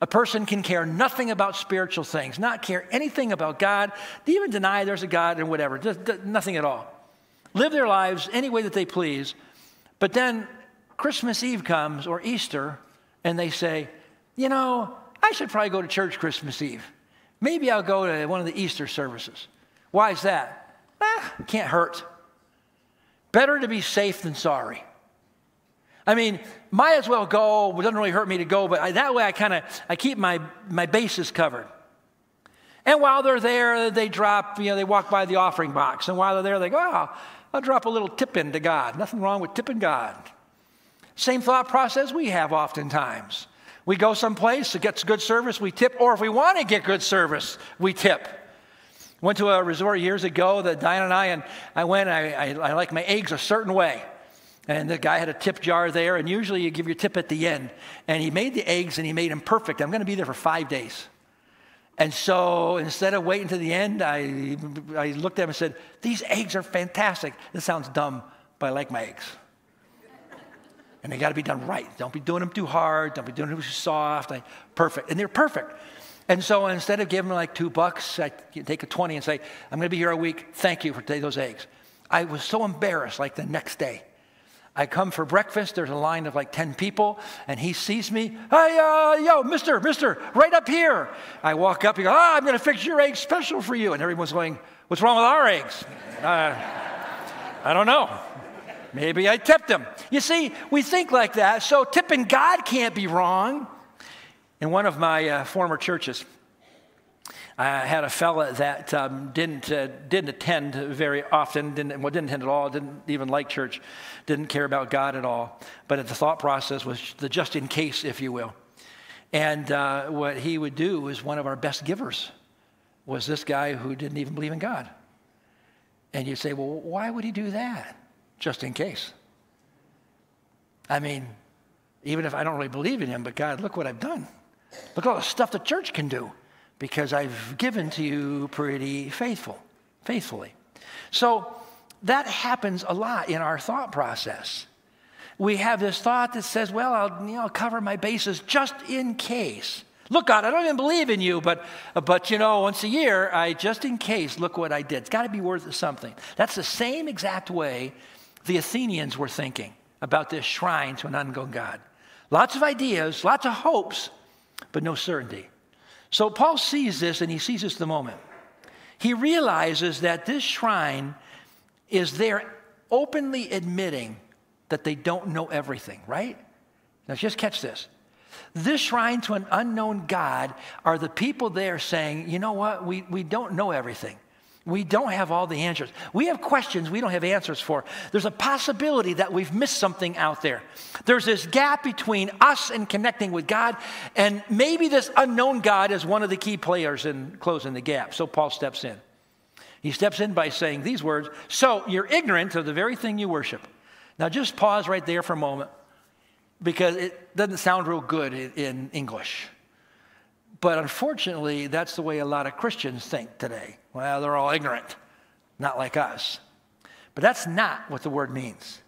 A person can care nothing about spiritual things, not care anything about God, even deny there's a God and whatever, just, just nothing at all. Live their lives any way that they please. But then Christmas Eve comes or Easter, and they say, you know, I should probably go to church Christmas Eve. Maybe I'll go to one of the Easter services. Why is that? Ah, can't hurt. Better to be safe than sorry. I mean, might as well go. It doesn't really hurt me to go, but I, that way I kind of I keep my my bases covered. And while they're there, they drop. You know, they walk by the offering box, and while they're there, they go, "Oh, I'll drop a little tip into God." Nothing wrong with tipping God. Same thought process we have oftentimes. We go someplace it gets good service, we tip, or if we want to get good service, we tip. Went to a resort years ago that Diane and I, and I went, I, I, I like my eggs a certain way. And the guy had a tip jar there, and usually you give your tip at the end. And he made the eggs and he made them perfect. I'm going to be there for five days. And so instead of waiting to the end, I, I looked at him and said, These eggs are fantastic. This sounds dumb, but I like my eggs. And they got to be done right. Don't be doing them too hard. Don't be doing them too soft. Perfect. And they're perfect. And so instead of giving them like two bucks, I take a 20 and say, I'm going to be here a week. Thank you for those eggs. I was so embarrassed like the next day. I come for breakfast. There's a line of like 10 people, and he sees me. Hey, uh, yo, mister, mister, right up here. I walk up. He goes, Ah, I'm going to fix your eggs special for you. And everyone's going, What's wrong with our eggs? Uh, I don't know. Maybe I tipped him. You see, we think like that, so tipping God can't be wrong. In one of my uh, former churches, I had a fella that um, didn't, uh, didn't attend very often, didn't, well, didn't attend at all, didn't even like church, didn't care about God at all. But the thought process was the just in case, if you will. And uh, what he would do was one of our best givers was this guy who didn't even believe in God. And you say, well, why would he do that? Just in case. I mean, even if I don't really believe in him, but God, look what I've done. Look at all the stuff the church can do because I've given to you pretty faithful, faithfully. So that happens a lot in our thought process. We have this thought that says, well, I'll, you know, cover my bases just in case. Look, God, I don't even believe in you, but, but you know, once a year, I just in case, look what I did. It's got to be worth something. That's the same exact way the Athenians were thinking about this shrine to an unknown God. Lots of ideas, lots of hopes, but no certainty. So Paul sees this and he sees this the moment. He realizes that this shrine is there openly admitting that they don't know everything, right? Now just catch this. This shrine to an unknown God are the people there saying, you know what, we, we don't know everything. We don't have all the answers. We have questions we don't have answers for. There's a possibility that we've missed something out there. There's this gap between us and connecting with God, and maybe this unknown God is one of the key players in closing the gap. So Paul steps in. He steps in by saying these words So you're ignorant of the very thing you worship. Now just pause right there for a moment because it doesn't sound real good in, English. But unfortunately, that's the way a lot of Christians think today. Well, they're all ignorant, not like us. But that's not what the word means.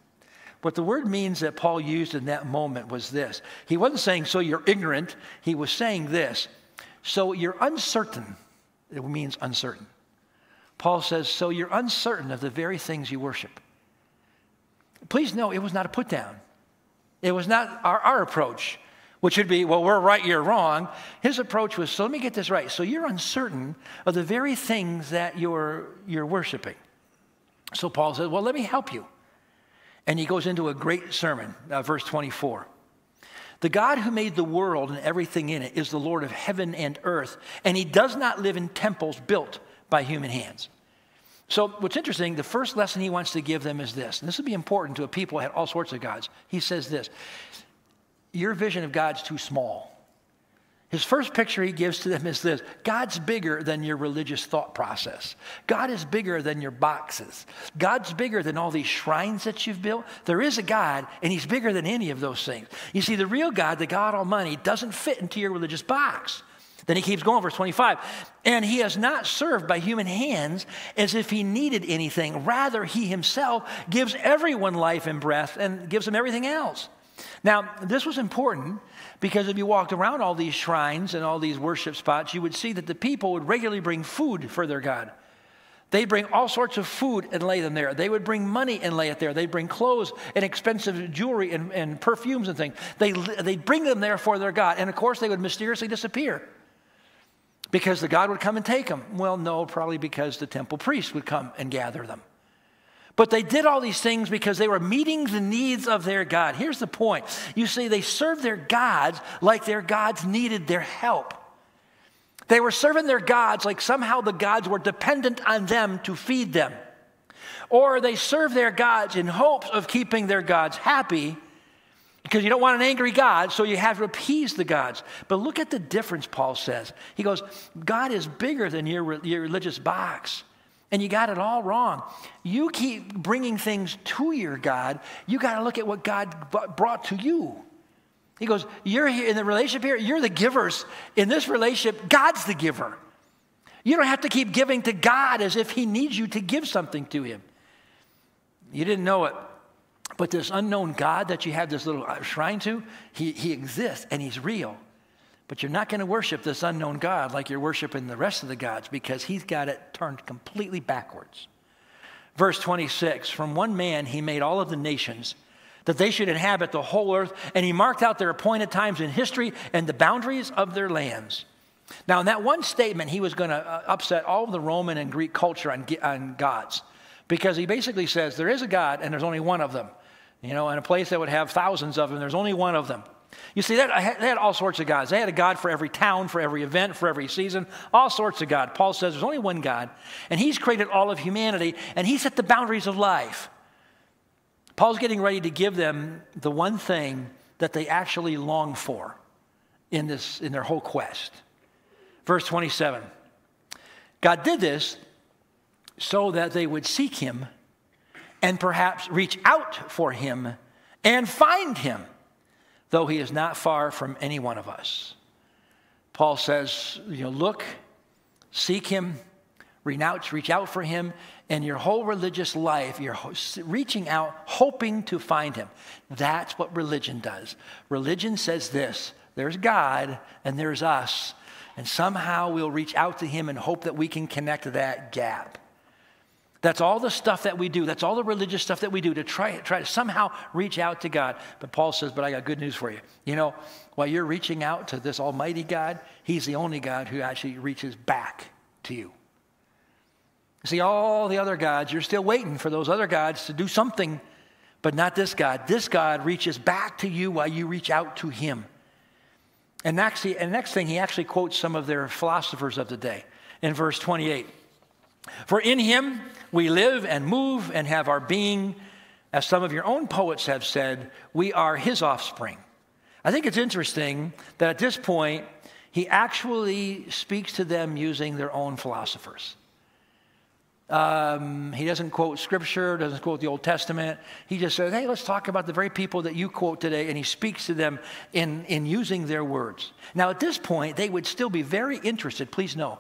What the word means that Paul used in that moment was this. He wasn't saying, so you're ignorant. He was saying this. So you're uncertain. It means uncertain. Paul says, so you're uncertain of the very things you worship. Please know it was not a put down. It was not our, our approach which would be, well, we're right, you're wrong. His approach was, so let me get this right. So you're uncertain of the very things that you're, you're worshiping. So Paul says, well, let me help you. And he goes into a great sermon, uh, verse 24. The God who made the world and everything in it is the Lord of heaven and earth, and he does not live in temples built by human hands. So, what's interesting, the first lesson he wants to give them is this, and this would be important to a people who had all sorts of gods. He says this your vision of God's too small. His first picture he gives to them is this God's bigger than your religious thought process. God is bigger than your boxes. God's bigger than all these shrines that you've built. There is a God, and he's bigger than any of those things. You see, the real God, the God Almighty, doesn't fit into your religious box. Then he keeps going, verse 25. And he is not served by human hands as if he needed anything. Rather, he himself gives everyone life and breath and gives them everything else. Now, this was important because if you walked around all these shrines and all these worship spots, you would see that the people would regularly bring food for their God. They'd bring all sorts of food and lay them there. They would bring money and lay it there. They'd bring clothes and expensive jewelry and, and perfumes and things. They, they'd bring them there for their God. And of course, they would mysteriously disappear because the God would come and take them. Well, no, probably because the temple priest would come and gather them. But they did all these things because they were meeting the needs of their God. Here's the point you see, they served their gods like their gods needed their help. They were serving their gods like somehow the gods were dependent on them to feed them. Or they served their gods in hopes of keeping their gods happy because you don't want an angry God, so you have to appease the gods. But look at the difference, Paul says. He goes, God is bigger than your, your religious box and you got it all wrong. You keep bringing things to your God, you got to look at what God brought to you. He goes, You're here in the relationship here, you're the givers. In this relationship, God's the giver. You don't have to keep giving to God as if He needs you to give something to Him. You didn't know it, but this unknown God that you have this little uh, shrine to, He, he exists and He's real. But you're not going to worship this unknown God like you're worshiping the rest of the gods because he's got it turned completely backwards. Verse 26 From one man he made all of the nations that they should inhabit the whole earth, and he marked out their appointed times in history and the boundaries of their lands. Now, in that one statement, he was going to uh, upset all of the Roman and Greek culture on, on gods because he basically says there is a God and there's only one of them. You know, in a place that would have thousands of them, there's only one of them. You see, they had all sorts of gods. They had a God for every town, for every event, for every season, all sorts of God. Paul says there's only one God, and He's created all of humanity, and He set the boundaries of life. Paul's getting ready to give them the one thing that they actually long for in, this, in their whole quest. Verse 27 God did this so that they would seek Him and perhaps reach out for Him and find Him though he is not far from any one of us. Paul says, you know, look, seek him, renounce, reach out for him, and your whole religious life, you're reaching out, hoping to find him. That's what religion does. Religion says this there's God and there's us, and somehow we'll reach out to him and hope that we can connect that gap. That's all the stuff that we do. That's all the religious stuff that we do to try, try to somehow reach out to God. But Paul says, But I got good news for you. You know, while you're reaching out to this Almighty God, He's the only God who actually reaches back to you. See, all the other gods, you're still waiting for those other gods to do something, but not this God. This God reaches back to you while you reach out to Him. And next, and next thing, he actually quotes some of their philosophers of the day in verse 28. For in him we live and move and have our being. As some of your own poets have said, we are his offspring. I think it's interesting that at this point, he actually speaks to them using their own philosophers. Um, he doesn't quote scripture, doesn't quote the Old Testament. He just says, hey, let's talk about the very people that you quote today. And he speaks to them in, in using their words. Now, at this point, they would still be very interested, please know.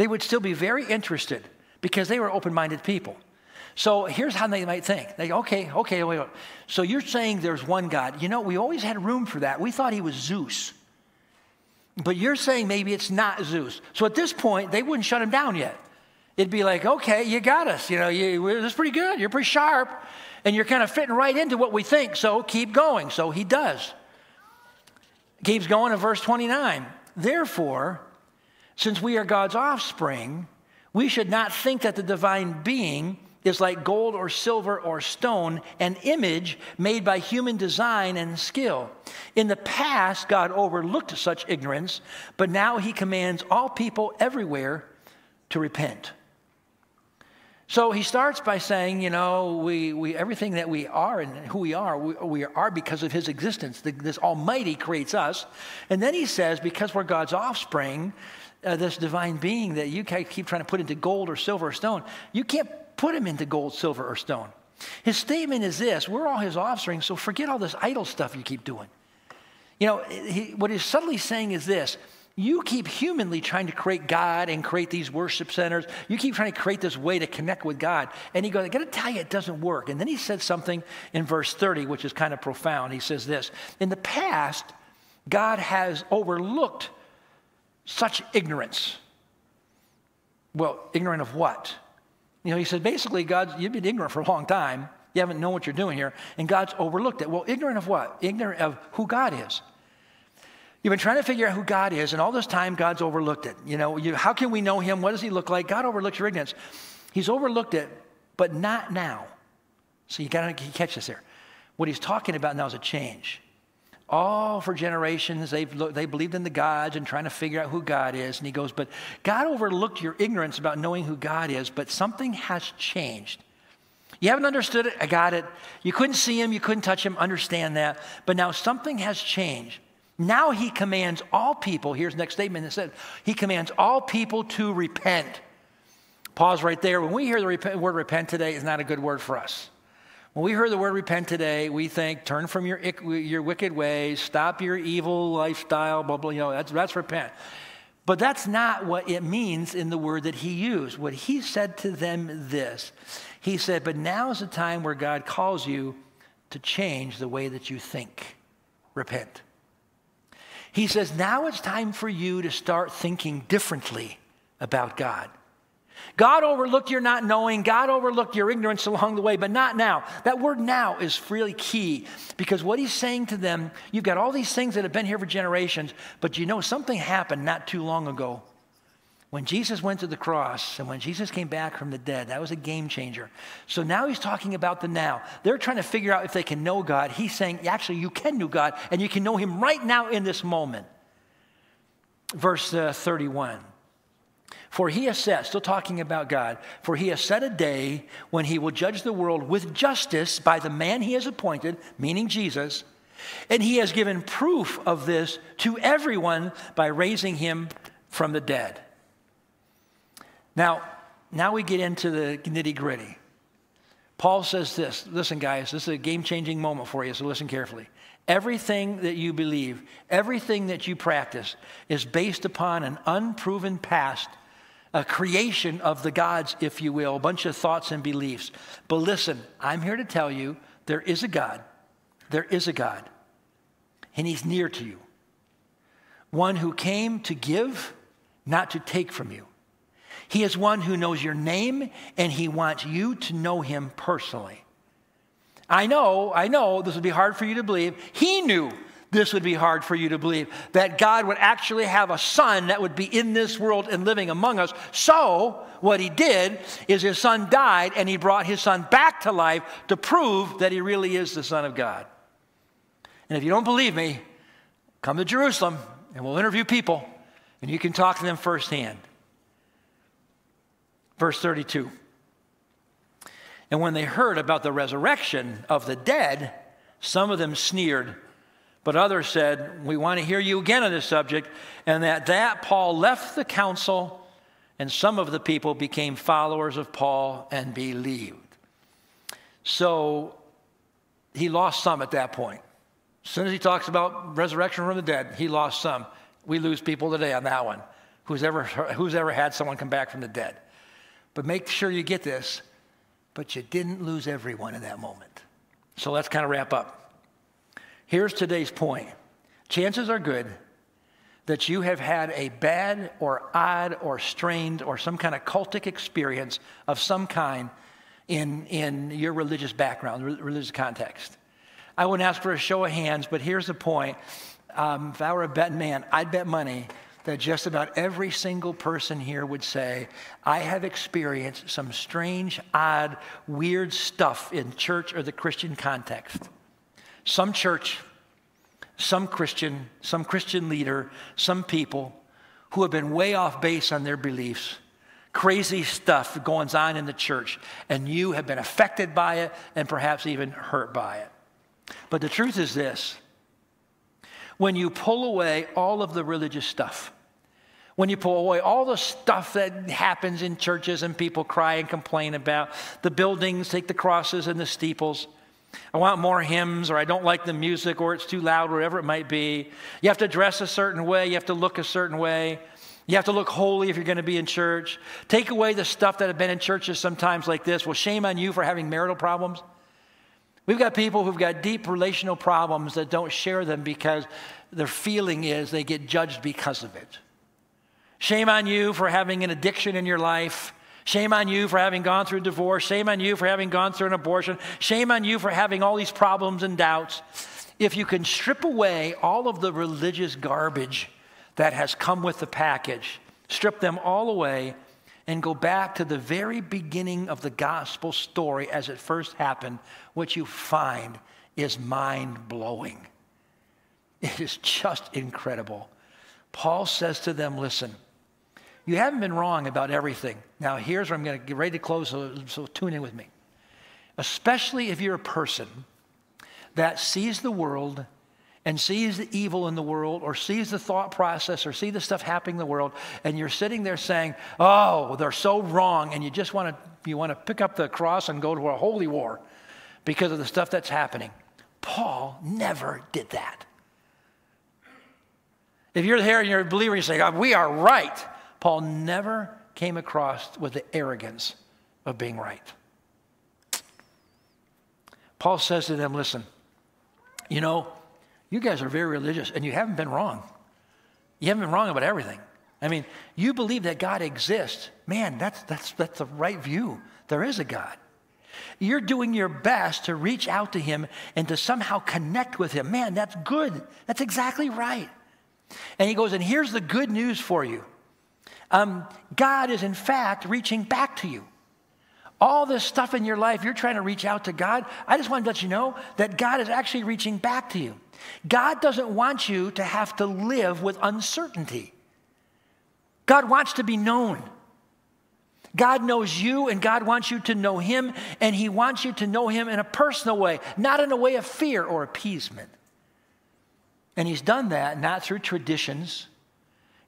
They would still be very interested because they were open minded people. So here's how they might think. They go, okay, okay, wait, wait. So you're saying there's one God. You know, we always had room for that. We thought he was Zeus. But you're saying maybe it's not Zeus. So at this point, they wouldn't shut him down yet. It'd be like, okay, you got us. You know, you, that's pretty good. You're pretty sharp. And you're kind of fitting right into what we think. So keep going. So he does. Keeps going in verse 29. Therefore, since we are God's offspring, we should not think that the divine being is like gold or silver or stone, an image made by human design and skill. In the past, God overlooked such ignorance, but now he commands all people everywhere to repent. So he starts by saying, you know, we, we, everything that we are and who we are, we, we are because of his existence. The, this Almighty creates us. And then he says, because we're God's offspring, uh, this divine being that you keep trying to put into gold or silver or stone, you can't put him into gold, silver, or stone. His statement is this we're all his offspring, so forget all this idol stuff you keep doing. You know, he, what he's subtly saying is this you keep humanly trying to create God and create these worship centers. You keep trying to create this way to connect with God. And he goes, I got to tell you, it doesn't work. And then he said something in verse 30, which is kind of profound. He says this In the past, God has overlooked such ignorance. Well, ignorant of what? You know, he said, basically, God, you've been ignorant for a long time. You haven't known what you're doing here. And God's overlooked it. Well, ignorant of what? Ignorant of who God is. You've been trying to figure out who God is, and all this time, God's overlooked it. You know, you, how can we know Him? What does He look like? God overlooks your ignorance. He's overlooked it, but not now. So you got to catch this here. What He's talking about now is a change. All for generations, they've they believed in the gods and trying to figure out who God is. And he goes, But God overlooked your ignorance about knowing who God is, but something has changed. You haven't understood it? I got it. You couldn't see him, you couldn't touch him, understand that. But now something has changed. Now he commands all people, here's the next statement that said, He commands all people to repent. Pause right there. When we hear the word repent today, it's not a good word for us. When we heard the word repent today, we think turn from your, your wicked ways, stop your evil lifestyle, blah, blah, you know, that's, that's repent. But that's not what it means in the word that he used. What he said to them this He said, But now is the time where God calls you to change the way that you think. Repent. He says, Now it's time for you to start thinking differently about God. God overlooked your not knowing. God overlooked your ignorance along the way, but not now. That word now is really key because what he's saying to them, you've got all these things that have been here for generations, but you know something happened not too long ago. When Jesus went to the cross and when Jesus came back from the dead, that was a game changer. So now he's talking about the now. They're trying to figure out if they can know God. He's saying, actually, you can know God and you can know him right now in this moment. Verse uh, 31. For he has set, still talking about God, for he has set a day when he will judge the world with justice by the man he has appointed, meaning Jesus, and he has given proof of this to everyone by raising him from the dead. Now, now we get into the nitty gritty. Paul says this listen, guys, this is a game changing moment for you, so listen carefully. Everything that you believe, everything that you practice is based upon an unproven past a creation of the gods, if you will, a bunch of thoughts and beliefs. But listen, I'm here to tell you there is a God. There is a God. And He's near to you. One who came to give, not to take from you. He is one who knows your name and He wants you to know Him personally. I know, I know this would be hard for you to believe. He knew this would be hard for you to believe that God would actually have a son that would be in this world and living among us. So, what he did is his son died and he brought his son back to life to prove that he really is the Son of God. And if you don't believe me, come to Jerusalem and we'll interview people and you can talk to them firsthand. Verse 32. And when they heard about the resurrection of the dead, some of them sneered, but others said, We want to hear you again on this subject. And at that, Paul left the council, and some of the people became followers of Paul and believed. So he lost some at that point. As soon as he talks about resurrection from the dead, he lost some. We lose people today on that one. Who's ever, who's ever had someone come back from the dead? But make sure you get this. But you didn't lose everyone in that moment. So let's kind of wrap up. Here's today's point chances are good that you have had a bad or odd or strained or some kind of cultic experience of some kind in, in your religious background, religious context. I wouldn't ask for a show of hands, but here's the point. Um, if I were a betting man, I'd bet money that just about every single person here would say, I have experienced some strange, odd, weird stuff in church or the Christian context. Some church, some Christian, some Christian leader, some people who have been way off base on their beliefs. Crazy stuff going on in the church, and you have been affected by it and perhaps even hurt by it. But the truth is this when you pull away all of the religious stuff, when you pull away all the stuff that happens in churches and people cry and complain about, the buildings, take the crosses and the steeples. I want more hymns, or I don't like the music, or it's too loud, whatever it might be. You have to dress a certain way, you have to look a certain way. You have to look holy if you're going to be in church. Take away the stuff that have been in churches sometimes like this. Well, shame on you for having marital problems. We've got people who've got deep relational problems that don't share them because their feeling is they get judged because of it. Shame on you for having an addiction in your life. Shame on you for having gone through divorce. Shame on you for having gone through an abortion. Shame on you for having all these problems and doubts. If you can strip away all of the religious garbage that has come with the package, strip them all away, and go back to the very beginning of the gospel story as it first happened, what you find is mind blowing. It is just incredible. Paul says to them, Listen, you haven't been wrong about everything. Now, here's where I'm going to get ready to close, so, so tune in with me. Especially if you're a person that sees the world and sees the evil in the world or sees the thought process or see the stuff happening in the world and you're sitting there saying oh they're so wrong and you just want to you want to pick up the cross and go to a holy war because of the stuff that's happening paul never did that if you're here and you're a believer you say we are right paul never came across with the arrogance of being right paul says to them listen you know you guys are very religious and you haven't been wrong. You haven't been wrong about everything. I mean, you believe that God exists. Man, that's, that's, that's the right view. There is a God. You're doing your best to reach out to Him and to somehow connect with Him. Man, that's good. That's exactly right. And he goes, and here's the good news for you um, God is, in fact, reaching back to you. All this stuff in your life, you're trying to reach out to God. I just want to let you know that God is actually reaching back to you. God doesn't want you to have to live with uncertainty. God wants to be known. God knows you and God wants you to know Him, and He wants you to know Him in a personal way, not in a way of fear or appeasement. And He's done that not through traditions.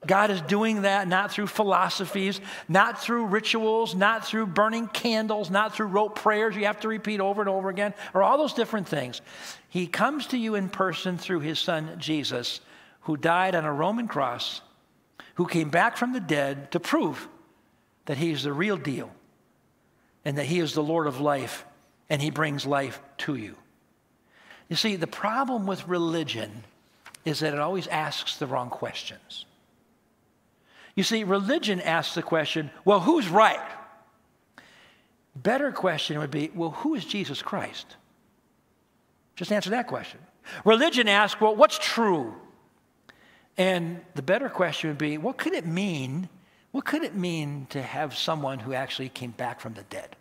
God is doing that not through philosophies, not through rituals, not through burning candles, not through rote prayers you have to repeat over and over again, or all those different things. He comes to you in person through his son Jesus, who died on a Roman cross, who came back from the dead to prove that he is the real deal and that he is the Lord of life and he brings life to you. You see, the problem with religion is that it always asks the wrong questions. You see, religion asks the question, well, who's right? Better question would be, well, who is Jesus Christ? Just answer that question. Religion asks, well, what's true? And the better question would be, what could it mean? What could it mean to have someone who actually came back from the dead?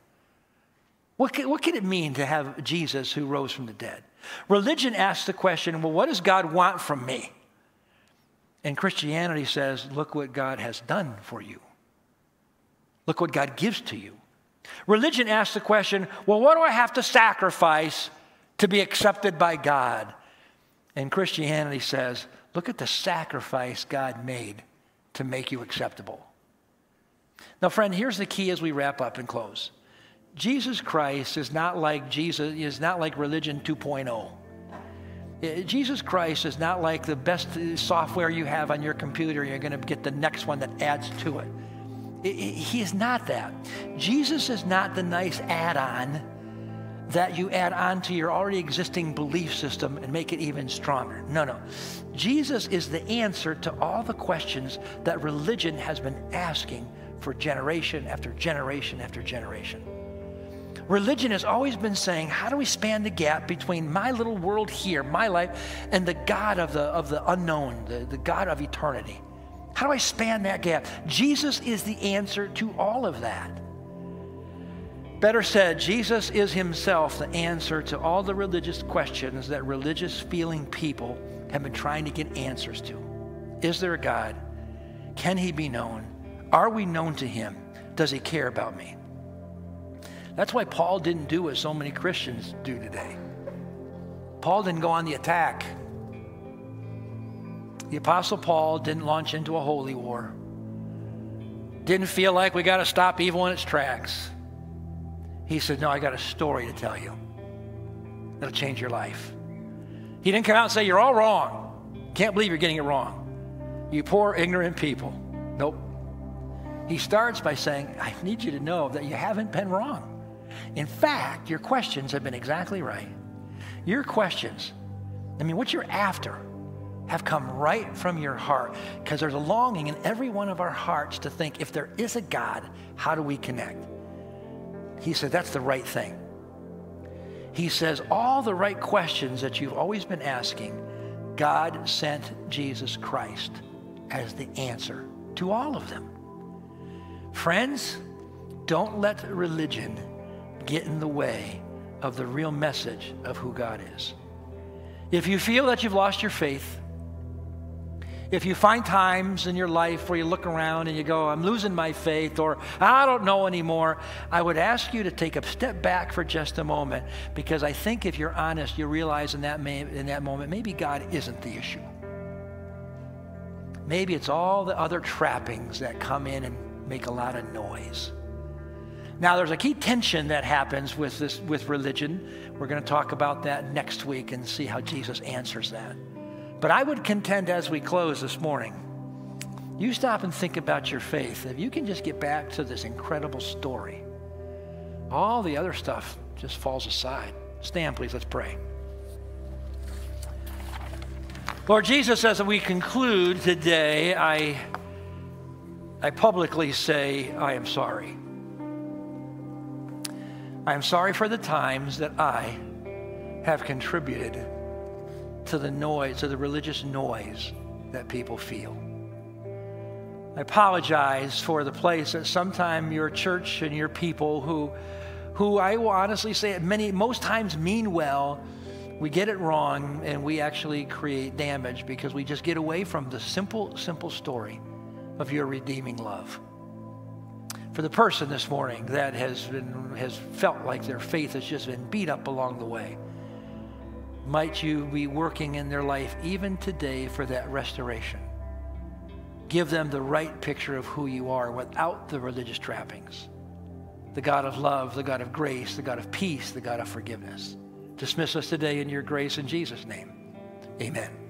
What could, what could it mean to have Jesus who rose from the dead? Religion asks the question, well, what does God want from me? And Christianity says, look what God has done for you. Look what God gives to you. Religion asks the question well, what do I have to sacrifice to be accepted by God? And Christianity says, look at the sacrifice God made to make you acceptable. Now, friend, here's the key as we wrap up and close. Jesus Christ is not like Jesus is not like religion 2.0. Jesus Christ is not like the best uh, software you have on your computer. You're going to get the next one that adds to it. He is not that. Jesus is not the nice add on that you add on to your already existing belief system and make it even stronger. No, no. Jesus is the answer to all the questions that religion has been asking for generation after generation after generation. Religion has always been saying, how do we span the gap between my little world here, my life, and the God of the, of the unknown, the, the God of eternity? How do I span that gap? Jesus is the answer to all of that. Better said, Jesus is himself the answer to all the religious questions that religious feeling people have been trying to get answers to. Is there a God? Can he be known? Are we known to him? Does he care about me? That's why Paul didn't do what so many Christians do today. Paul didn't go on the attack. The Apostle Paul didn't launch into a holy war. Didn't feel like we got to stop evil in its tracks. He said, No, I got a story to tell you that'll change your life. He didn't come out and say, You're all wrong. Can't believe you're getting it wrong. You poor, ignorant people. Nope. He starts by saying, I need you to know that you haven't been wrong. In fact, your questions have been exactly right. Your questions, I mean, what you're after, have come right from your heart because there's a longing in every one of our hearts to think if there is a God, how do we connect? He said, that's the right thing. He says, all the right questions that you've always been asking, God sent Jesus Christ as the answer to all of them. Friends, don't let religion get in the way of the real message of who God is. If you feel that you've lost your faith, if you find times in your life where you look around and you go, I'm losing my faith, or I don't know anymore, I would ask you to take a step back for just a moment because I think if you're honest, you realize in that, may, in that moment, maybe God isn't the issue. Maybe it's all the other trappings that come in and make a lot of noise. Now, there's a key tension that happens with this with religion. We're going to talk about that next week and see how Jesus answers that. But I would contend as we close this morning, you stop and think about your faith. If you can just get back to this incredible story, all the other stuff just falls aside. Stand, please. Let's pray. Lord Jesus, as we conclude today, I, I publicly say, I am sorry. I am sorry for the times that I have contributed to the noise, to the religious noise that people feel. I apologize for the place that sometime your church and your people who, who I will honestly say at many, most times mean well, we get it wrong and we actually create damage because we just get away from the simple, simple story of your redeeming love for the person this morning that has been has felt like their faith has just been beat up along the way. Might you be working in their life even today for that restoration? Give them the right picture of who you are without the religious trappings. The god of love the god of grace the god of peace the god of forgiveness. Dismiss us today in your grace in jesus name. Amen